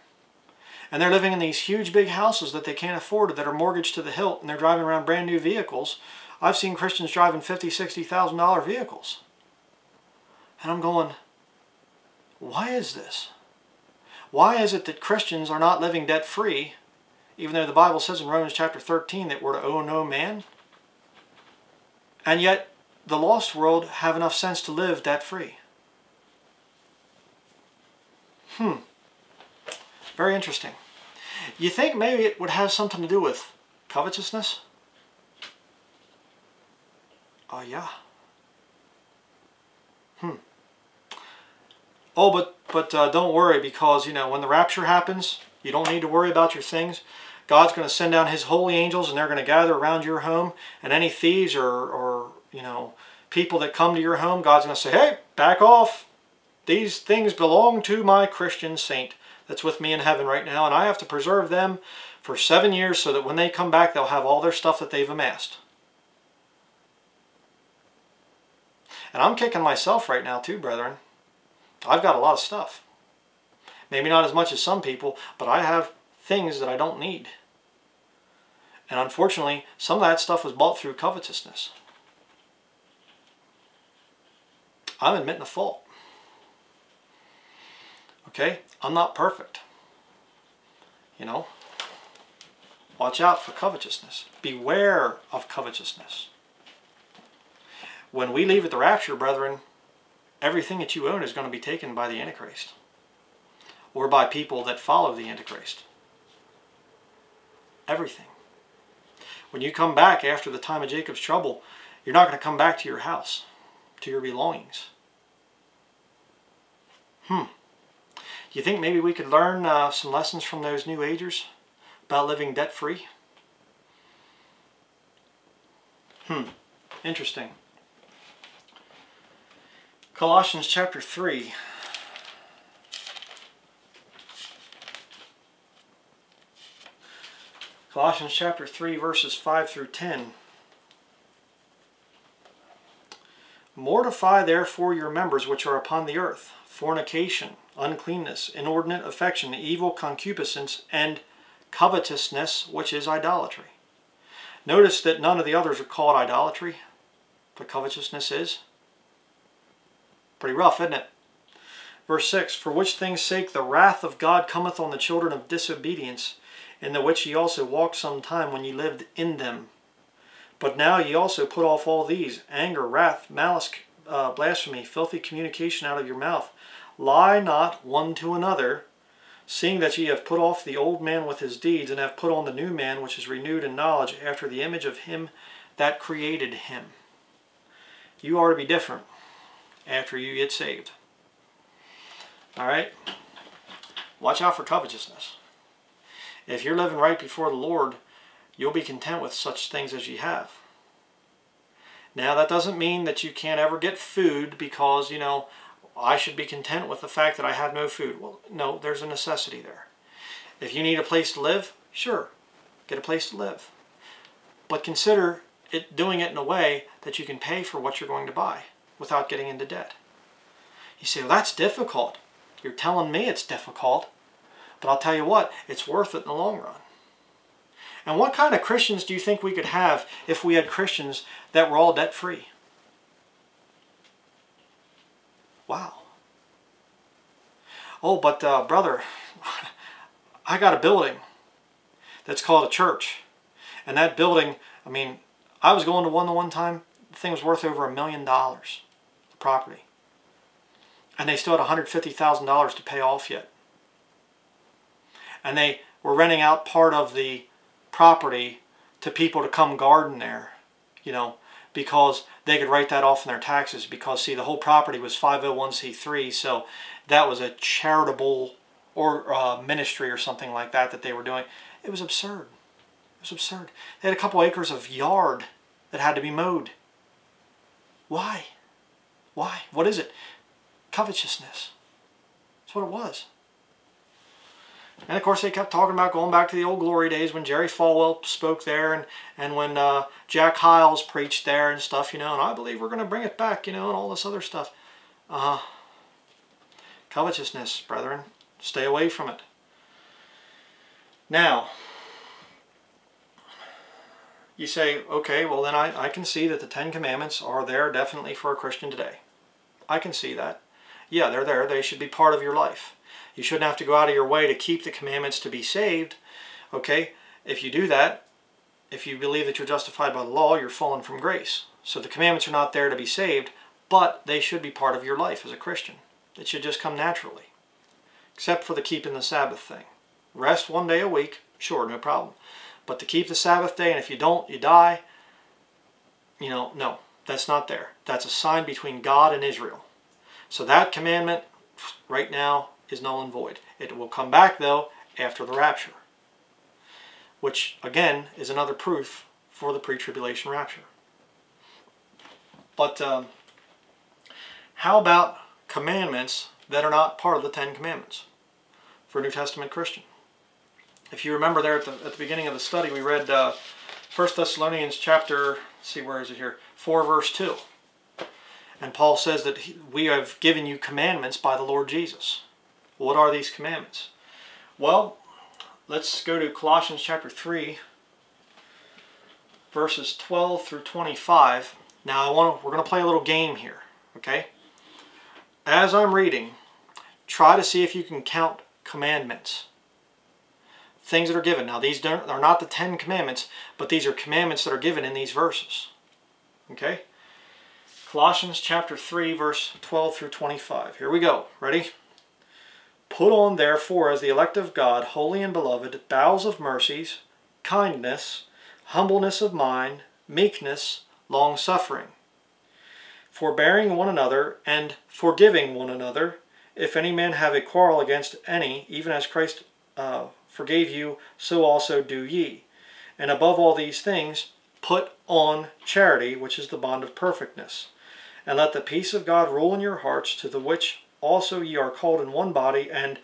And they're living in these huge big houses that they can't afford that are mortgaged to the hilt and they're driving around brand new vehicles. I've seen Christians driving fifty, sixty thousand dollar vehicles. And I'm going, why is this? Why is it that Christians are not living debt free, even though the Bible says in Romans chapter 13 that we're to owe no man? And yet the lost world have enough sense to live debt free. Hmm. Very interesting. You think maybe it would have something to do with covetousness? Oh, yeah. Hmm. Oh, but but uh, don't worry because, you know, when the rapture happens, you don't need to worry about your things. God's going to send down his holy angels and they're going to gather around your home. And any thieves or, or, you know, people that come to your home, God's going to say, hey, back off. These things belong to my Christian saint that's with me in heaven right now, and I have to preserve them for seven years so that when they come back, they'll have all their stuff that they've amassed. And I'm kicking myself right now too, brethren. I've got a lot of stuff. Maybe not as much as some people, but I have things that I don't need. And unfortunately, some of that stuff was bought through covetousness. I'm admitting a fault. Okay? I'm not perfect. You know? Watch out for covetousness. Beware of covetousness. When we leave at the rapture, brethren, everything that you own is going to be taken by the Antichrist. Or by people that follow the Antichrist. Everything. When you come back after the time of Jacob's trouble, you're not going to come back to your house, to your belongings. Hmm. You think maybe we could learn uh, some lessons from those New Agers about living debt-free? Hmm, interesting. Colossians chapter 3. Colossians chapter 3 verses 5 through 10. Mortify therefore your members which are upon the earth, fornication, uncleanness, inordinate affection, evil concupiscence, and covetousness, which is idolatry. Notice that none of the others are called idolatry, but covetousness is. Pretty rough, isn't it? Verse 6, For which things sake the wrath of God cometh on the children of disobedience, in the which ye also walked some time when ye lived in them. But now ye also put off all these, anger, wrath, malice, uh, blasphemy, filthy communication out of your mouth. Lie not one to another, seeing that ye have put off the old man with his deeds, and have put on the new man, which is renewed in knowledge after the image of him that created him. You are to be different after you get saved. All right? Watch out for covetousness. If you're living right before the Lord, you'll be content with such things as ye have. Now, that doesn't mean that you can't ever get food because, you know, I should be content with the fact that I have no food. Well, no, there's a necessity there. If you need a place to live, sure, get a place to live. But consider it doing it in a way that you can pay for what you're going to buy without getting into debt. You say, well, that's difficult. You're telling me it's difficult, but I'll tell you what, it's worth it in the long run. And what kind of Christians do you think we could have if we had Christians that were all debt free? Wow. Oh, but uh, brother, I got a building that's called a church. And that building, I mean, I was going to one the one time, the thing was worth over a million dollars, the property. And they still had $150,000 to pay off yet. And they were renting out part of the property to people to come garden there, you know, because they could write that off in their taxes because, see, the whole property was 501c3, so that was a charitable or uh, ministry or something like that that they were doing. It was absurd. It was absurd. They had a couple acres of yard that had to be mowed. Why? Why? What is it? Covetousness. That's what it was. And of course, they kept talking about going back to the old glory days when Jerry Falwell spoke there and, and when uh, Jack Hyles preached there and stuff, you know, and I believe we're going to bring it back, you know, and all this other stuff. Uh, covetousness, brethren. Stay away from it. Now, you say, okay, well then I, I can see that the Ten Commandments are there definitely for a Christian today. I can see that. Yeah, they're there. They should be part of your life. You shouldn't have to go out of your way to keep the commandments to be saved. Okay? If you do that, if you believe that you're justified by the law, you're fallen from grace. So the commandments are not there to be saved, but they should be part of your life as a Christian. It should just come naturally. Except for the keeping the Sabbath thing. Rest one day a week, sure, no problem. But to keep the Sabbath day, and if you don't, you die, you know, no, that's not there. That's a sign between God and Israel. So that commandment, right now, is null and void. It will come back, though, after the rapture. Which, again, is another proof for the pre-tribulation rapture. But um, how about commandments that are not part of the Ten Commandments for a New Testament Christian? If you remember there at the, at the beginning of the study, we read uh, 1 Thessalonians chapter, see where is it here, 4 verse 2. And Paul says that he, we have given you commandments by the Lord Jesus. What are these commandments? Well, let's go to Colossians chapter 3, verses 12 through 25. Now, I want to, we're going to play a little game here, okay? As I'm reading, try to see if you can count commandments. Things that are given. Now, these don't, are not the Ten Commandments, but these are commandments that are given in these verses. Okay? Colossians chapter 3, verse 12 through 25. Here we go. Ready? Put on therefore as the elect of God, holy and beloved, bowels of mercies, kindness, humbleness of mind, meekness, long-suffering, forbearing one another, and forgiving one another, if any man have a quarrel against any, even as Christ uh, forgave you, so also do ye. And above all these things, put on charity, which is the bond of perfectness. And let the peace of God rule in your hearts, to the which also ye are called in one body, and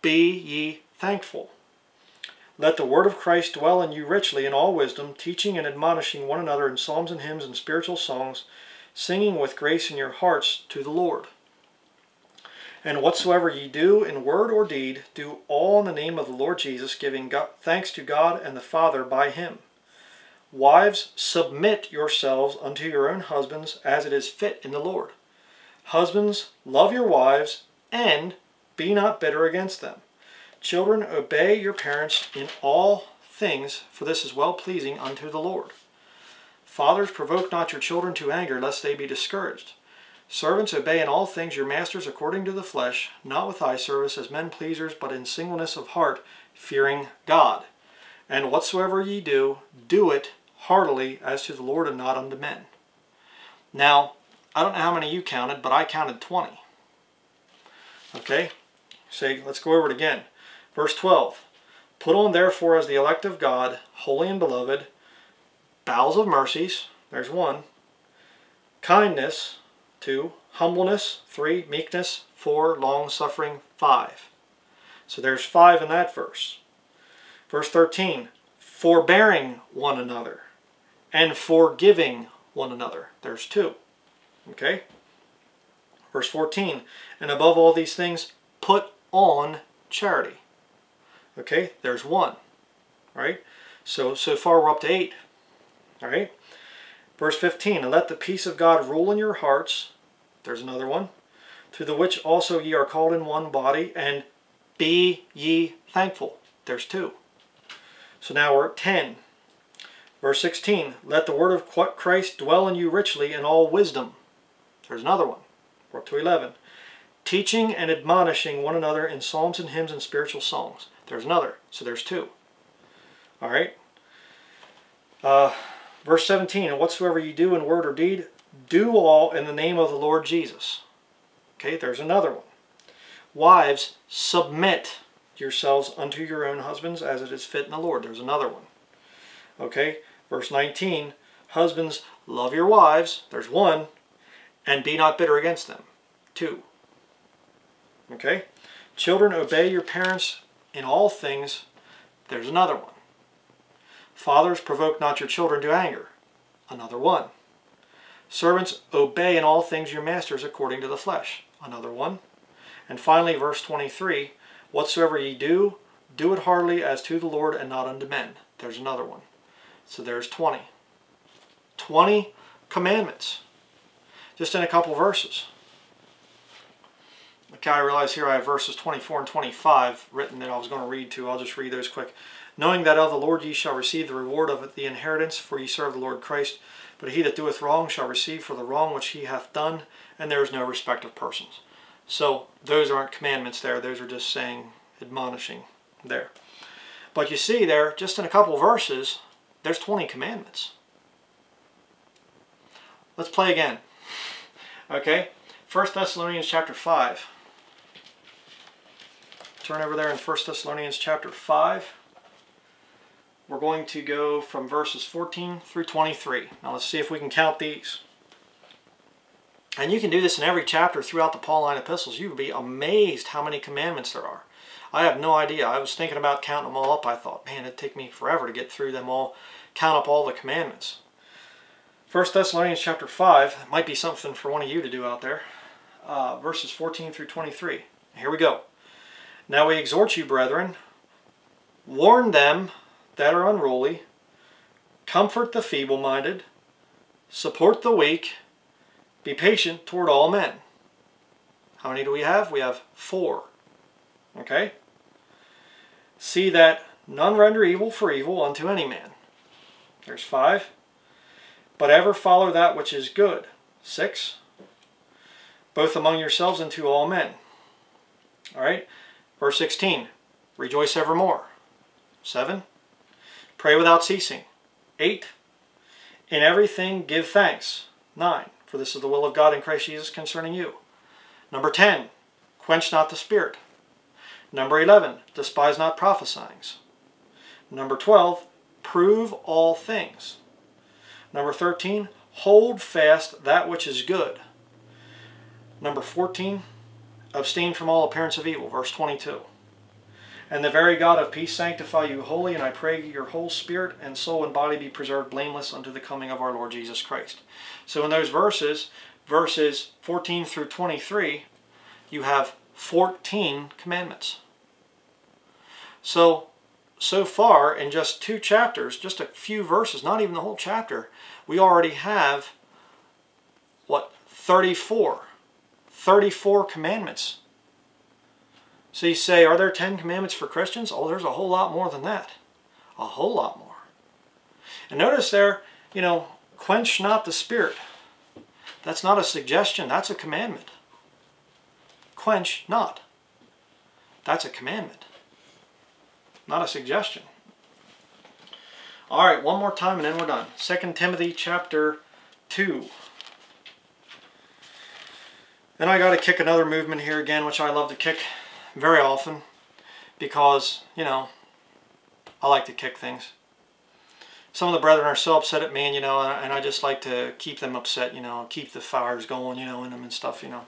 be ye thankful. Let the word of Christ dwell in you richly in all wisdom, teaching and admonishing one another in psalms and hymns and spiritual songs, singing with grace in your hearts to the Lord. And whatsoever ye do in word or deed, do all in the name of the Lord Jesus, giving God, thanks to God and the Father by him. Wives, submit yourselves unto your own husbands as it is fit in the Lord. Husbands, love your wives, and be not bitter against them. Children, obey your parents in all things, for this is well pleasing unto the Lord. Fathers, provoke not your children to anger, lest they be discouraged. Servants, obey in all things your masters according to the flesh, not with eye service as men pleasers, but in singleness of heart, fearing God. And whatsoever ye do, do it heartily as to the Lord and not unto men. Now, I don't know how many you counted, but I counted 20. Okay? Say, let's go over it again. Verse 12. Put on therefore as the elect of God, holy and beloved, bowels of mercies, there's one, kindness, 2, humbleness, 3, meekness, 4, long-suffering, 5. So there's 5 in that verse. Verse 13, forbearing one another and forgiving one another. There's 2. Okay? Verse 14, and above all these things, put on charity. Okay, there's 1. Right? So, so far we're up to 8. All right? Verse 15, and let the peace of God rule in your hearts. There's another one. To the which also ye are called in one body, and be ye thankful. There's two. So now we're at 10. Verse 16, let the word of Christ dwell in you richly in all wisdom. There's another one. To 11. Teaching and admonishing one another in psalms and hymns and spiritual songs. There's another. So there's two. All right. Uh, Verse 17, And whatsoever you do in word or deed, do all in the name of the Lord Jesus. Okay, there's another one. Wives, submit yourselves unto your own husbands as it is fit in the Lord. There's another one. Okay, verse 19, Husbands, love your wives. There's one. And be not bitter against them. Two. Okay, children, obey your parents in all things. There's another one. Fathers, provoke not your children to anger. Another one. Servants, obey in all things your masters according to the flesh. Another one. And finally, verse 23, Whatsoever ye do, do it heartily as to the Lord and not unto men. There's another one. So there's 20. 20 commandments. Just in a couple verses. Okay, I realize here I have verses 24 and 25 written that I was going to read to. I'll just read those quick knowing that of the Lord ye shall receive the reward of the inheritance, for ye serve the Lord Christ. But he that doeth wrong shall receive for the wrong which he hath done, and there is no respect of persons. So those aren't commandments there, those are just saying, admonishing there. But you see there, just in a couple verses, there's 20 commandments. Let's play again. Okay, 1 Thessalonians chapter 5. Turn over there in 1 Thessalonians chapter 5 we're going to go from verses 14 through 23. Now let's see if we can count these. And you can do this in every chapter throughout the Pauline epistles. You would be amazed how many commandments there are. I have no idea. I was thinking about counting them all up. I thought, man, it'd take me forever to get through them all, count up all the commandments. 1 Thessalonians chapter 5 might be something for one of you to do out there. Uh, verses 14 through 23. Here we go. Now we exhort you, brethren, warn them that are unruly, comfort the feeble-minded, support the weak, be patient toward all men. How many do we have? We have four. Okay? See that none render evil for evil unto any man. There's five. But ever follow that which is good. Six. Both among yourselves and to all men. All right? Verse 16. Rejoice evermore. Seven. Pray without ceasing. 8. In everything give thanks. 9. For this is the will of God in Christ Jesus concerning you. Number 10. Quench not the spirit. Number 11. Despise not prophesying. Number 12. Prove all things. Number 13. Hold fast that which is good. Number 14. Abstain from all appearance of evil. Verse 22. And the very God of peace sanctify you wholly, and I pray your whole spirit and soul and body be preserved blameless unto the coming of our Lord Jesus Christ. So in those verses, verses 14 through 23, you have 14 commandments. So, so far in just two chapters, just a few verses, not even the whole chapter, we already have, what, 34. 34 commandments so you say, are there Ten Commandments for Christians? Oh, there's a whole lot more than that. A whole lot more. And notice there, you know, quench not the spirit. That's not a suggestion, that's a commandment. Quench not. That's a commandment. Not a suggestion. All right, one more time and then we're done. 2 Timothy chapter 2. Then I got to kick another movement here again, which I love to kick very often because, you know, I like to kick things. some of the brethren are so upset at me, and, you know, and I just like to keep them upset, you know, keep the fires going, you know, in them and stuff, you know.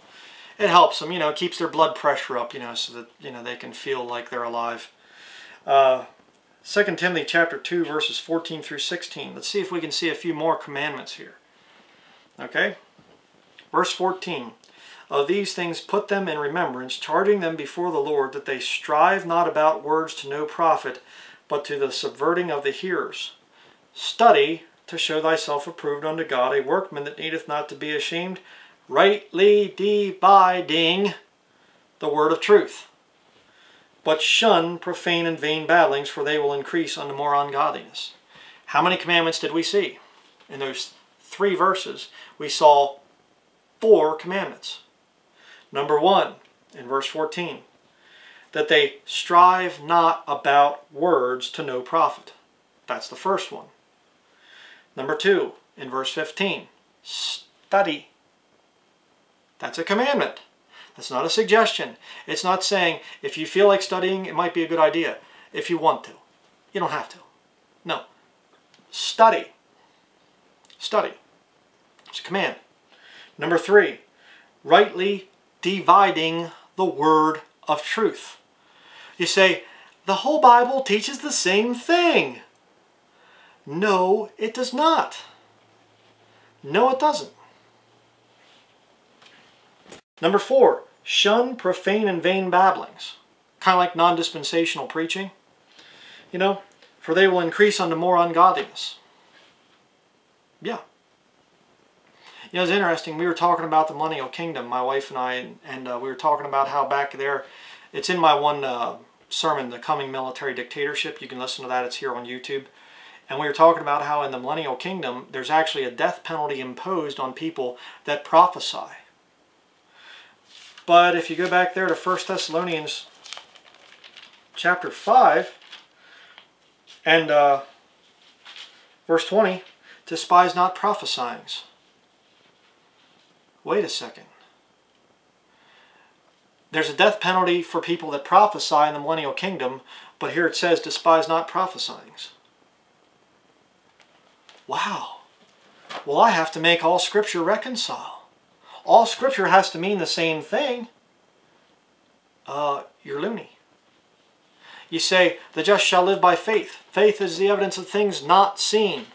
It helps them, you know, keeps their blood pressure up, you know, so that, you know, they can feel like they're alive. Uh, 2 Timothy chapter 2, verses 14 through 16. Let's see if we can see a few more commandments here. Okay? Verse 14. Of these things put them in remembrance, charging them before the Lord that they strive not about words to no profit, but to the subverting of the hearers. Study to show thyself approved unto God, a workman that needeth not to be ashamed, rightly dividing the word of truth. But shun profane and vain babblings, for they will increase unto more ungodliness. How many commandments did we see? In those three verses, we saw four commandments. Number one, in verse 14, that they strive not about words to no profit. That's the first one. Number two, in verse 15, study. That's a commandment. That's not a suggestion. It's not saying if you feel like studying, it might be a good idea. If you want to. You don't have to. No. Study. Study. It's a command. Number three, rightly dividing the word of truth. You say, the whole Bible teaches the same thing. No, it does not. No, it doesn't. Number four, shun profane and vain babblings. Kind of like non-dispensational preaching. You know, for they will increase unto more ungodliness. Yeah. You know, it's interesting. We were talking about the millennial kingdom, my wife and I, and, uh, we were talking about how back there, it's in my one uh, sermon, The Coming Military Dictatorship. You can listen to that. It's here on YouTube. And we were talking about how in the millennial kingdom, there's actually a death penalty imposed on people that prophesy. But if you go back there to 1 Thessalonians chapter 5 and uh, verse 20, despise not prophesyings. Wait a second. There's a death penalty for people that prophesy in the millennial kingdom, but here it says, despise not prophesyings. Wow. Well, I have to make all Scripture reconcile. All Scripture has to mean the same thing. Uh, you're loony. You say, the just shall live by faith. Faith is the evidence of things not seen.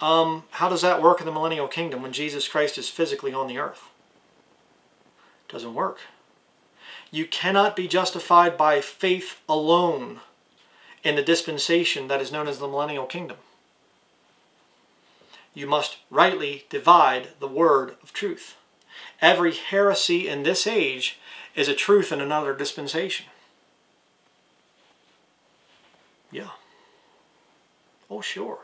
Um, how does that work in the millennial kingdom when Jesus Christ is physically on the earth? Doesn't work. You cannot be justified by faith alone in the dispensation that is known as the millennial kingdom. You must rightly divide the word of truth. Every heresy in this age is a truth in another dispensation. Yeah. Oh, sure.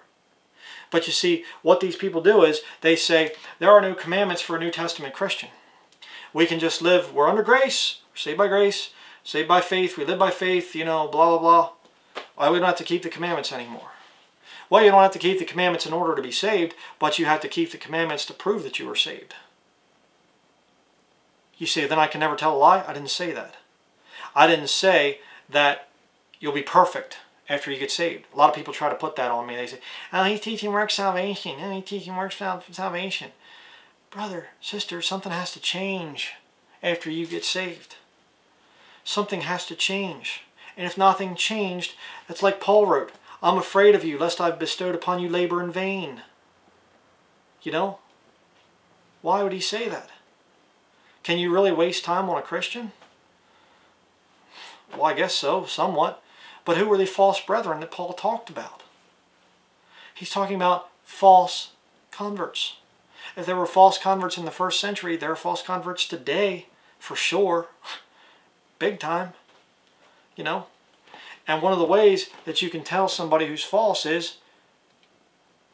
But you see, what these people do is they say, there are no commandments for a New Testament Christian. We can just live, we're under grace, we're saved by grace, saved by faith, we live by faith, you know, blah, blah, blah. Why we don't have to keep the commandments anymore? Well, you don't have to keep the commandments in order to be saved, but you have to keep the commandments to prove that you are saved. You say, then I can never tell a lie? I didn't say that. I didn't say that you'll be perfect after you get saved. A lot of people try to put that on me. They say, oh, he's teaching work salvation. Oh, he's teaching work salvation. Brother, sister, something has to change after you get saved. Something has to change. And if nothing changed, that's like Paul wrote, I'm afraid of you, lest I've bestowed upon you labor in vain. You know? Why would he say that? Can you really waste time on a Christian? Well, I guess so, somewhat. But who were the false brethren that Paul talked about? He's talking about false converts. If there were false converts in the first century, there are false converts today, for sure. Big time you know. And one of the ways that you can tell somebody who's false is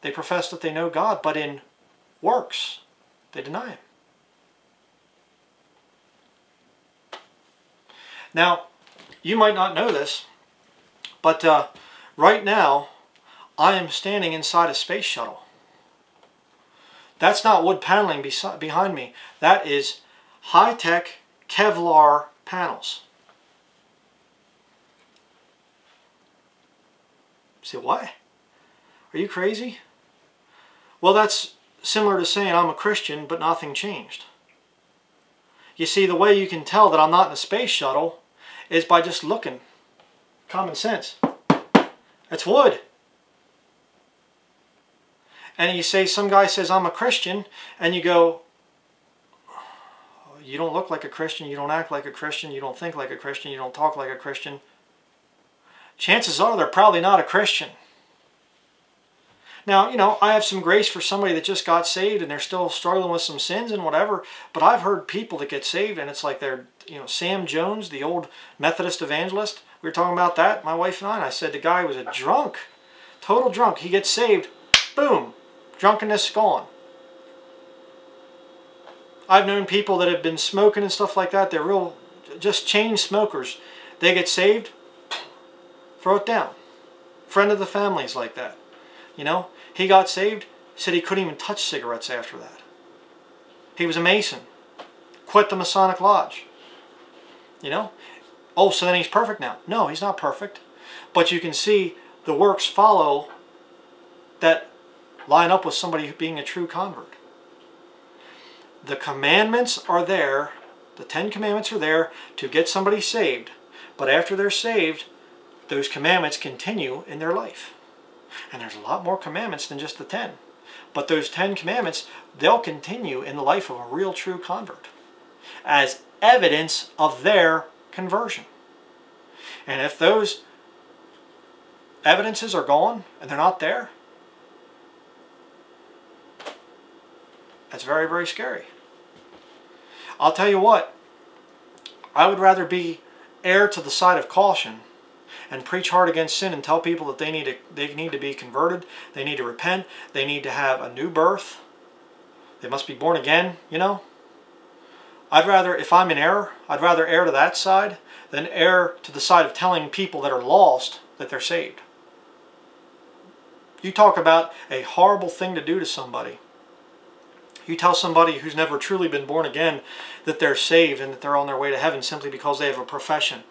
they profess that they know God, but in works, they deny Him. Now, you might not know this, but uh, right now, I am standing inside a space shuttle. That's not wood paneling behind me. That is high-tech Kevlar panels. Say, why? Are you crazy? Well, that's similar to saying I'm a Christian, but nothing changed. You see, the way you can tell that I'm not in a space shuttle is by just looking. Common sense. It's wood. And you say, some guy says, I'm a Christian, and you go, you don't look like a Christian, you don't act like a Christian, you don't think like a Christian, you don't talk like a Christian. Chances are they're probably not a Christian. Now, you know, I have some grace for somebody that just got saved and they're still struggling with some sins and whatever, but I've heard people that get saved and it's like they're, you know, Sam Jones, the old Methodist evangelist, we were talking about that, my wife and I, and I said the guy was a drunk, total drunk. He gets saved, boom, drunkenness gone. I've known people that have been smoking and stuff like that, they're real, just chain smokers. They get saved, throw it down. Friend of the family's like that. You know, he got saved, said he couldn't even touch cigarettes after that. He was a Mason. Quit the Masonic Lodge. You know? Oh, so then he's perfect now. No, he's not perfect. But you can see the works follow that line up with somebody being a true convert. The commandments are there, the Ten Commandments are there to get somebody saved. But after they're saved, those commandments continue in their life. And there's a lot more commandments than just the ten. But those ten commandments, they'll continue in the life of a real true convert as evidence of their conversion. And if those evidences are gone and they're not there, that's very, very scary. I'll tell you what, I would rather be err to the side of caution and preach hard against sin and tell people that they need to they need to be converted, they need to repent, they need to have a new birth. They must be born again, you know? I'd rather if I'm in error, I'd rather err to that side than err to the side of telling people that are lost that they're saved. You talk about a horrible thing to do to somebody. You tell somebody who's never truly been born again that they're saved and that they're on their way to heaven simply because they have a profession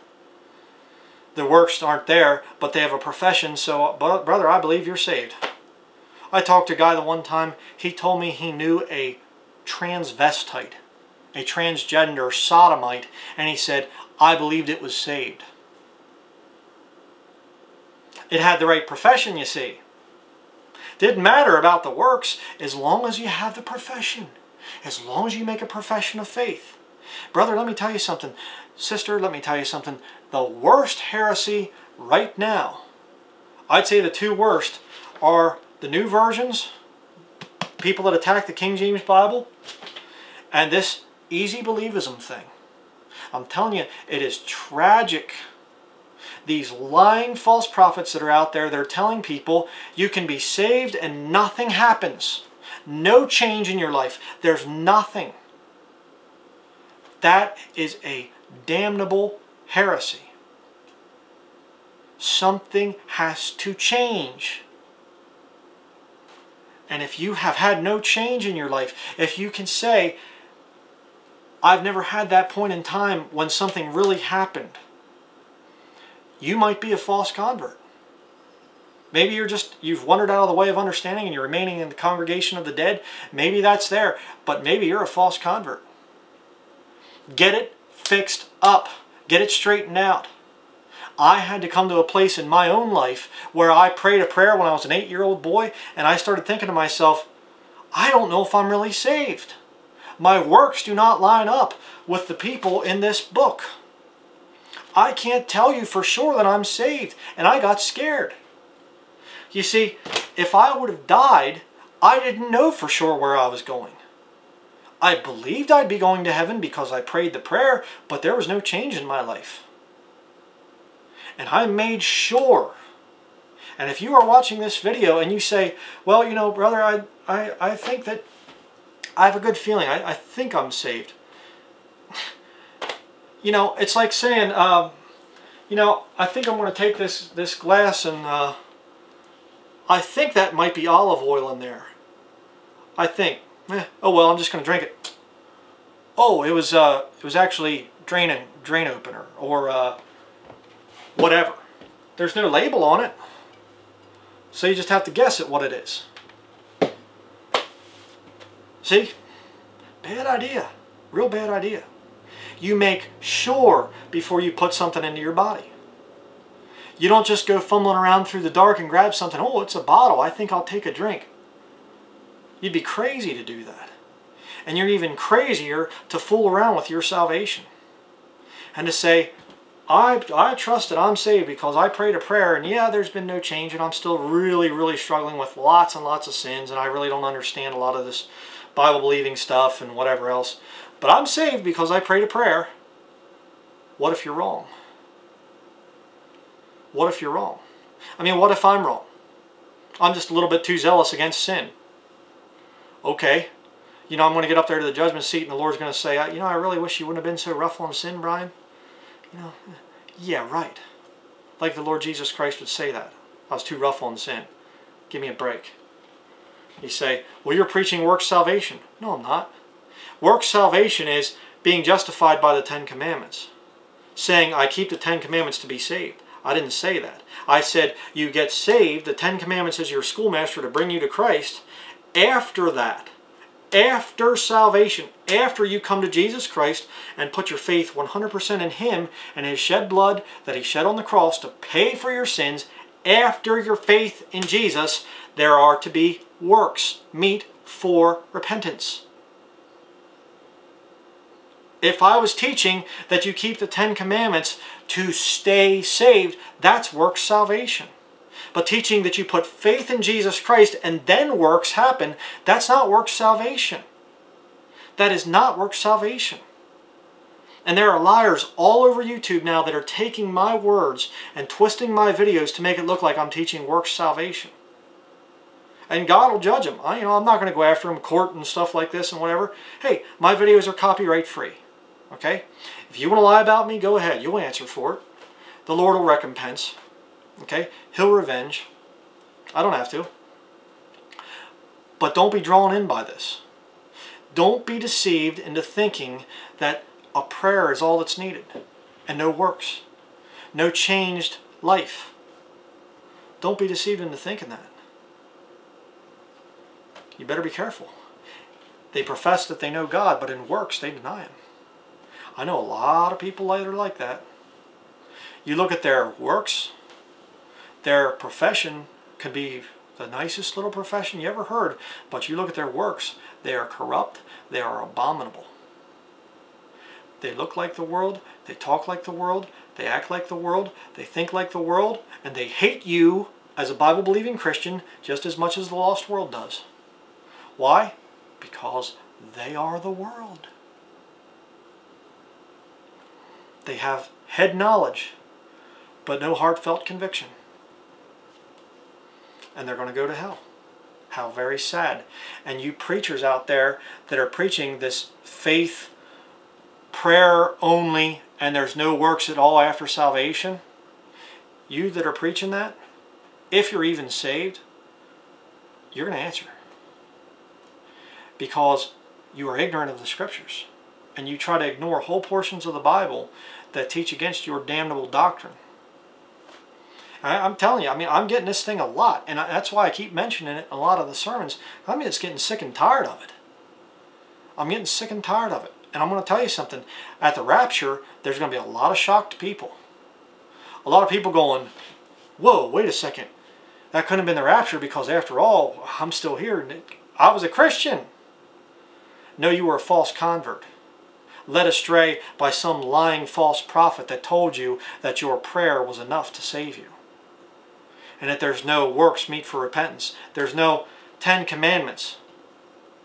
the works aren't there, but they have a profession, so, brother, I believe you're saved. I talked to a guy the one time, he told me he knew a transvestite, a transgender sodomite, and he said, I believed it was saved. It had the right profession, you see. Didn't matter about the works as long as you have the profession. As long as you make a profession of faith. Brother, let me tell you something. Sister, let me tell you something. The worst heresy right now, I'd say the two worst, are the new versions, people that attack the King James Bible, and this easy believism thing. I'm telling you, it is tragic. These lying false prophets that are out there, they're telling people you can be saved and nothing happens. No change in your life. There's nothing. That is a damnable heresy. Something has to change. And if you have had no change in your life, if you can say, I've never had that point in time when something really happened, you might be a false convert. Maybe you're just, you've wandered out of the way of understanding and you're remaining in the congregation of the dead. Maybe that's there, but maybe you're a false convert. Get it fixed up. Get it straightened out. I had to come to a place in my own life where I prayed a prayer when I was an eight-year-old boy and I started thinking to myself, I don't know if I'm really saved. My works do not line up with the people in this book. I can't tell you for sure that I'm saved and I got scared. You see, if I would have died, I didn't know for sure where I was going. I believed I'd be going to heaven because I prayed the prayer, but there was no change in my life. And I made sure. And if you are watching this video and you say, well, you know, brother, I, I, I think that I have a good feeling. I, I think I'm saved. you know, it's like saying, uh, you know, I think I'm going to take this, this glass and uh, I think that might be olive oil in there. I think eh, oh well, I'm just going to drink it. Oh, it was uh, it was actually drain drain opener or uh, whatever. There's no label on it. So you just have to guess at what it is. See? Bad idea. Real bad idea. You make sure before you put something into your body. You don't just go fumbling around through the dark and grab something. Oh, it's a bottle. I think I'll take a drink. You'd be crazy to do that. And you're even crazier to fool around with your salvation. And to say, I, I trust that I'm saved because I prayed a prayer and yeah, there's been no change and I'm still really, really struggling with lots and lots of sins and I really don't understand a lot of this Bible believing stuff and whatever else. But I'm saved because I prayed a prayer. What if you're wrong? What if you're wrong? I mean, what if I'm wrong? I'm just a little bit too zealous against sin. Okay. You know, I'm going to get up there to the judgment seat and the Lord's going to say, you know, I really wish you wouldn't have been so rough on sin, Brian. You know, yeah, right. Like the Lord Jesus Christ would say that. I was too rough on sin. Give me a break. You say, well, you're preaching works salvation. No, I'm not. Works salvation is being justified by the Ten Commandments. Saying, I keep the Ten Commandments to be saved. I didn't say that. I said, you get saved, the Ten Commandments is your schoolmaster to bring you to Christ. After that, after salvation, after you come to Jesus Christ and put your faith 100% in Him and His shed blood that He shed on the cross to pay for your sins, after your faith in Jesus, there are to be works meet for repentance. If I was teaching that you keep the Ten Commandments to stay saved, that's works salvation. But teaching that you put faith in Jesus Christ and then works happen, that's not works salvation. That is not works salvation. And there are liars all over YouTube now that are taking my words and twisting my videos to make it look like I'm teaching works salvation. And God will judge them. I, you know, I'm not going to go after them court and stuff like this and whatever. Hey, my videos are copyright free. Okay? If you want to lie about me, go ahead. You'll answer for it. The Lord will recompense. Okay? He'll revenge. I don't have to. But don't be drawn in by this. Don't be deceived into thinking that a prayer is all that's needed and no works. No changed life. Don't be deceived into thinking that. You better be careful. They profess that they know God, but in works they deny Him. I know a lot of people that are like that. You look at their works, their profession can be the nicest little profession you ever heard, but you look at their works, they are corrupt, they are abominable. They look like the world, they talk like the world, they act like the world, they think like the world, and they hate you as a Bible-believing Christian just as much as the lost world does. Why? Because they are the world. They have head knowledge, but no heartfelt conviction. And they're going to go to hell. How very sad. And you preachers out there that are preaching this faith, prayer only, and there's no works at all after salvation, you that are preaching that, if you're even saved, you're going to answer. Because you are ignorant of the scriptures. And you try to ignore whole portions of the Bible that teach against your damnable doctrine. I, am telling you, I mean, I'm getting this thing a lot, and I, that's why I keep mentioning it in a lot of the sermons. I mean, it's getting sick and tired of it. I'm getting sick and tired of it. And I'm going to tell you something. At the rapture, there's going to be a lot of shocked people. A lot of people going, whoa, wait a second. That couldn't have been the rapture because after all, I'm still here. I was a Christian. No, you were a false convert led astray by some lying false prophet that told you that your prayer was enough to save you. And that there's no works meet for repentance. There's no Ten Commandments.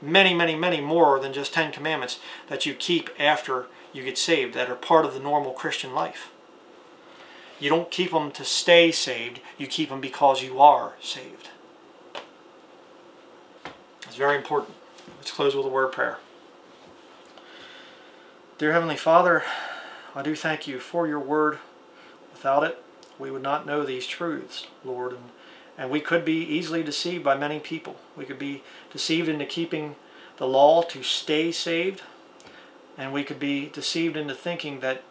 Many, many, many more than just Ten Commandments that you keep after you get saved that are part of the normal Christian life. You don't keep them to stay saved. You keep them because you are saved. It's very important. Let's close with a word prayer. Dear Heavenly Father, I do thank you for your word. Without it, we would not know these truths, Lord. And, and we could be easily deceived by many people. We could be deceived into keeping the law to stay saved. And we could be deceived into thinking that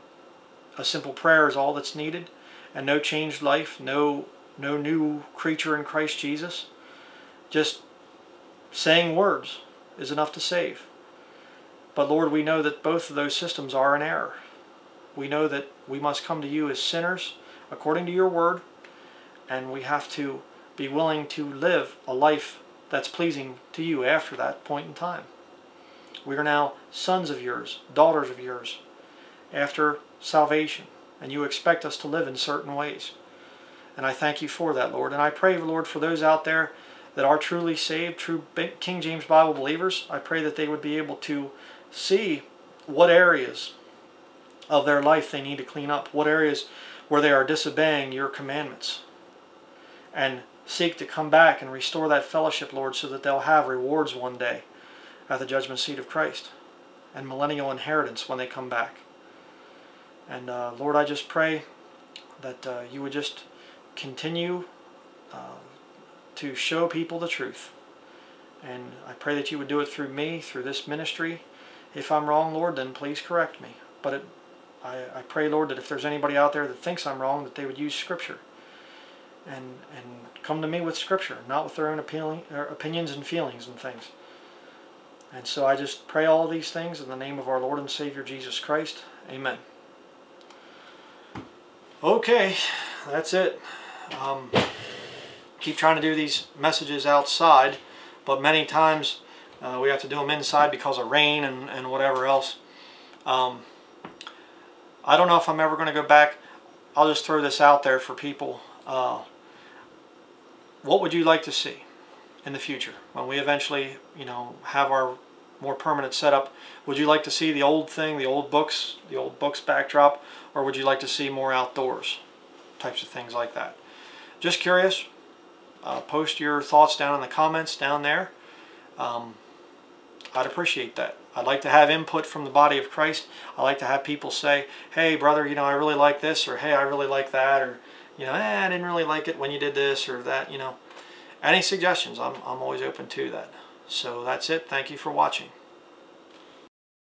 a simple prayer is all that's needed and no changed life, no no new creature in Christ Jesus. Just saying words is enough to save. But Lord, we know that both of those systems are in error. We know that we must come to you as sinners according to your word, and we have to be willing to live a life that's pleasing to you after that point in time. We are now sons of yours, daughters of yours, after salvation, and you expect us to live in certain ways. And I thank you for that, Lord. And I pray, Lord, for those out there that are truly saved, true King James Bible believers, I pray that they would be able to see what areas of their life they need to clean up, what areas where they are disobeying your commandments, and seek to come back and restore that fellowship, Lord, so that they'll have rewards one day at the judgment seat of Christ and millennial inheritance when they come back. And uh, Lord, I just pray that uh, you would just continue uh, to show people the truth. And I pray that you would do it through me, through this ministry. If I'm wrong, Lord, then please correct me. But it, I, I pray, Lord, that if there's anybody out there that thinks I'm wrong, that they would use Scripture and and come to me with Scripture, not with their own appealing, opinions and feelings and things. And so I just pray all these things in the name of our Lord and Savior Jesus Christ. Amen. Okay, that's it. Um, keep trying to do these messages outside, but many times uh, we have to do them inside because of rain and, and whatever else. Um, I don't know if I'm ever going to go back. I'll just throw this out there for people. Uh, what would you like to see in the future when we eventually, you know, have our more permanent setup? Would you like to see the old thing, the old books, the old books backdrop, or would you like to see more outdoors types of things like that? Just curious. Uh, post your thoughts down in the comments down there. Um, I'd appreciate that. I'd like to have input from the body of Christ. I like to have people say, hey, brother, you know, I really like this, or hey, I really like that, or, you know, eh, I didn't really like it when you did this or that, you know. Any suggestions, I'm, I'm always open to that. So that's it. Thank you for watching.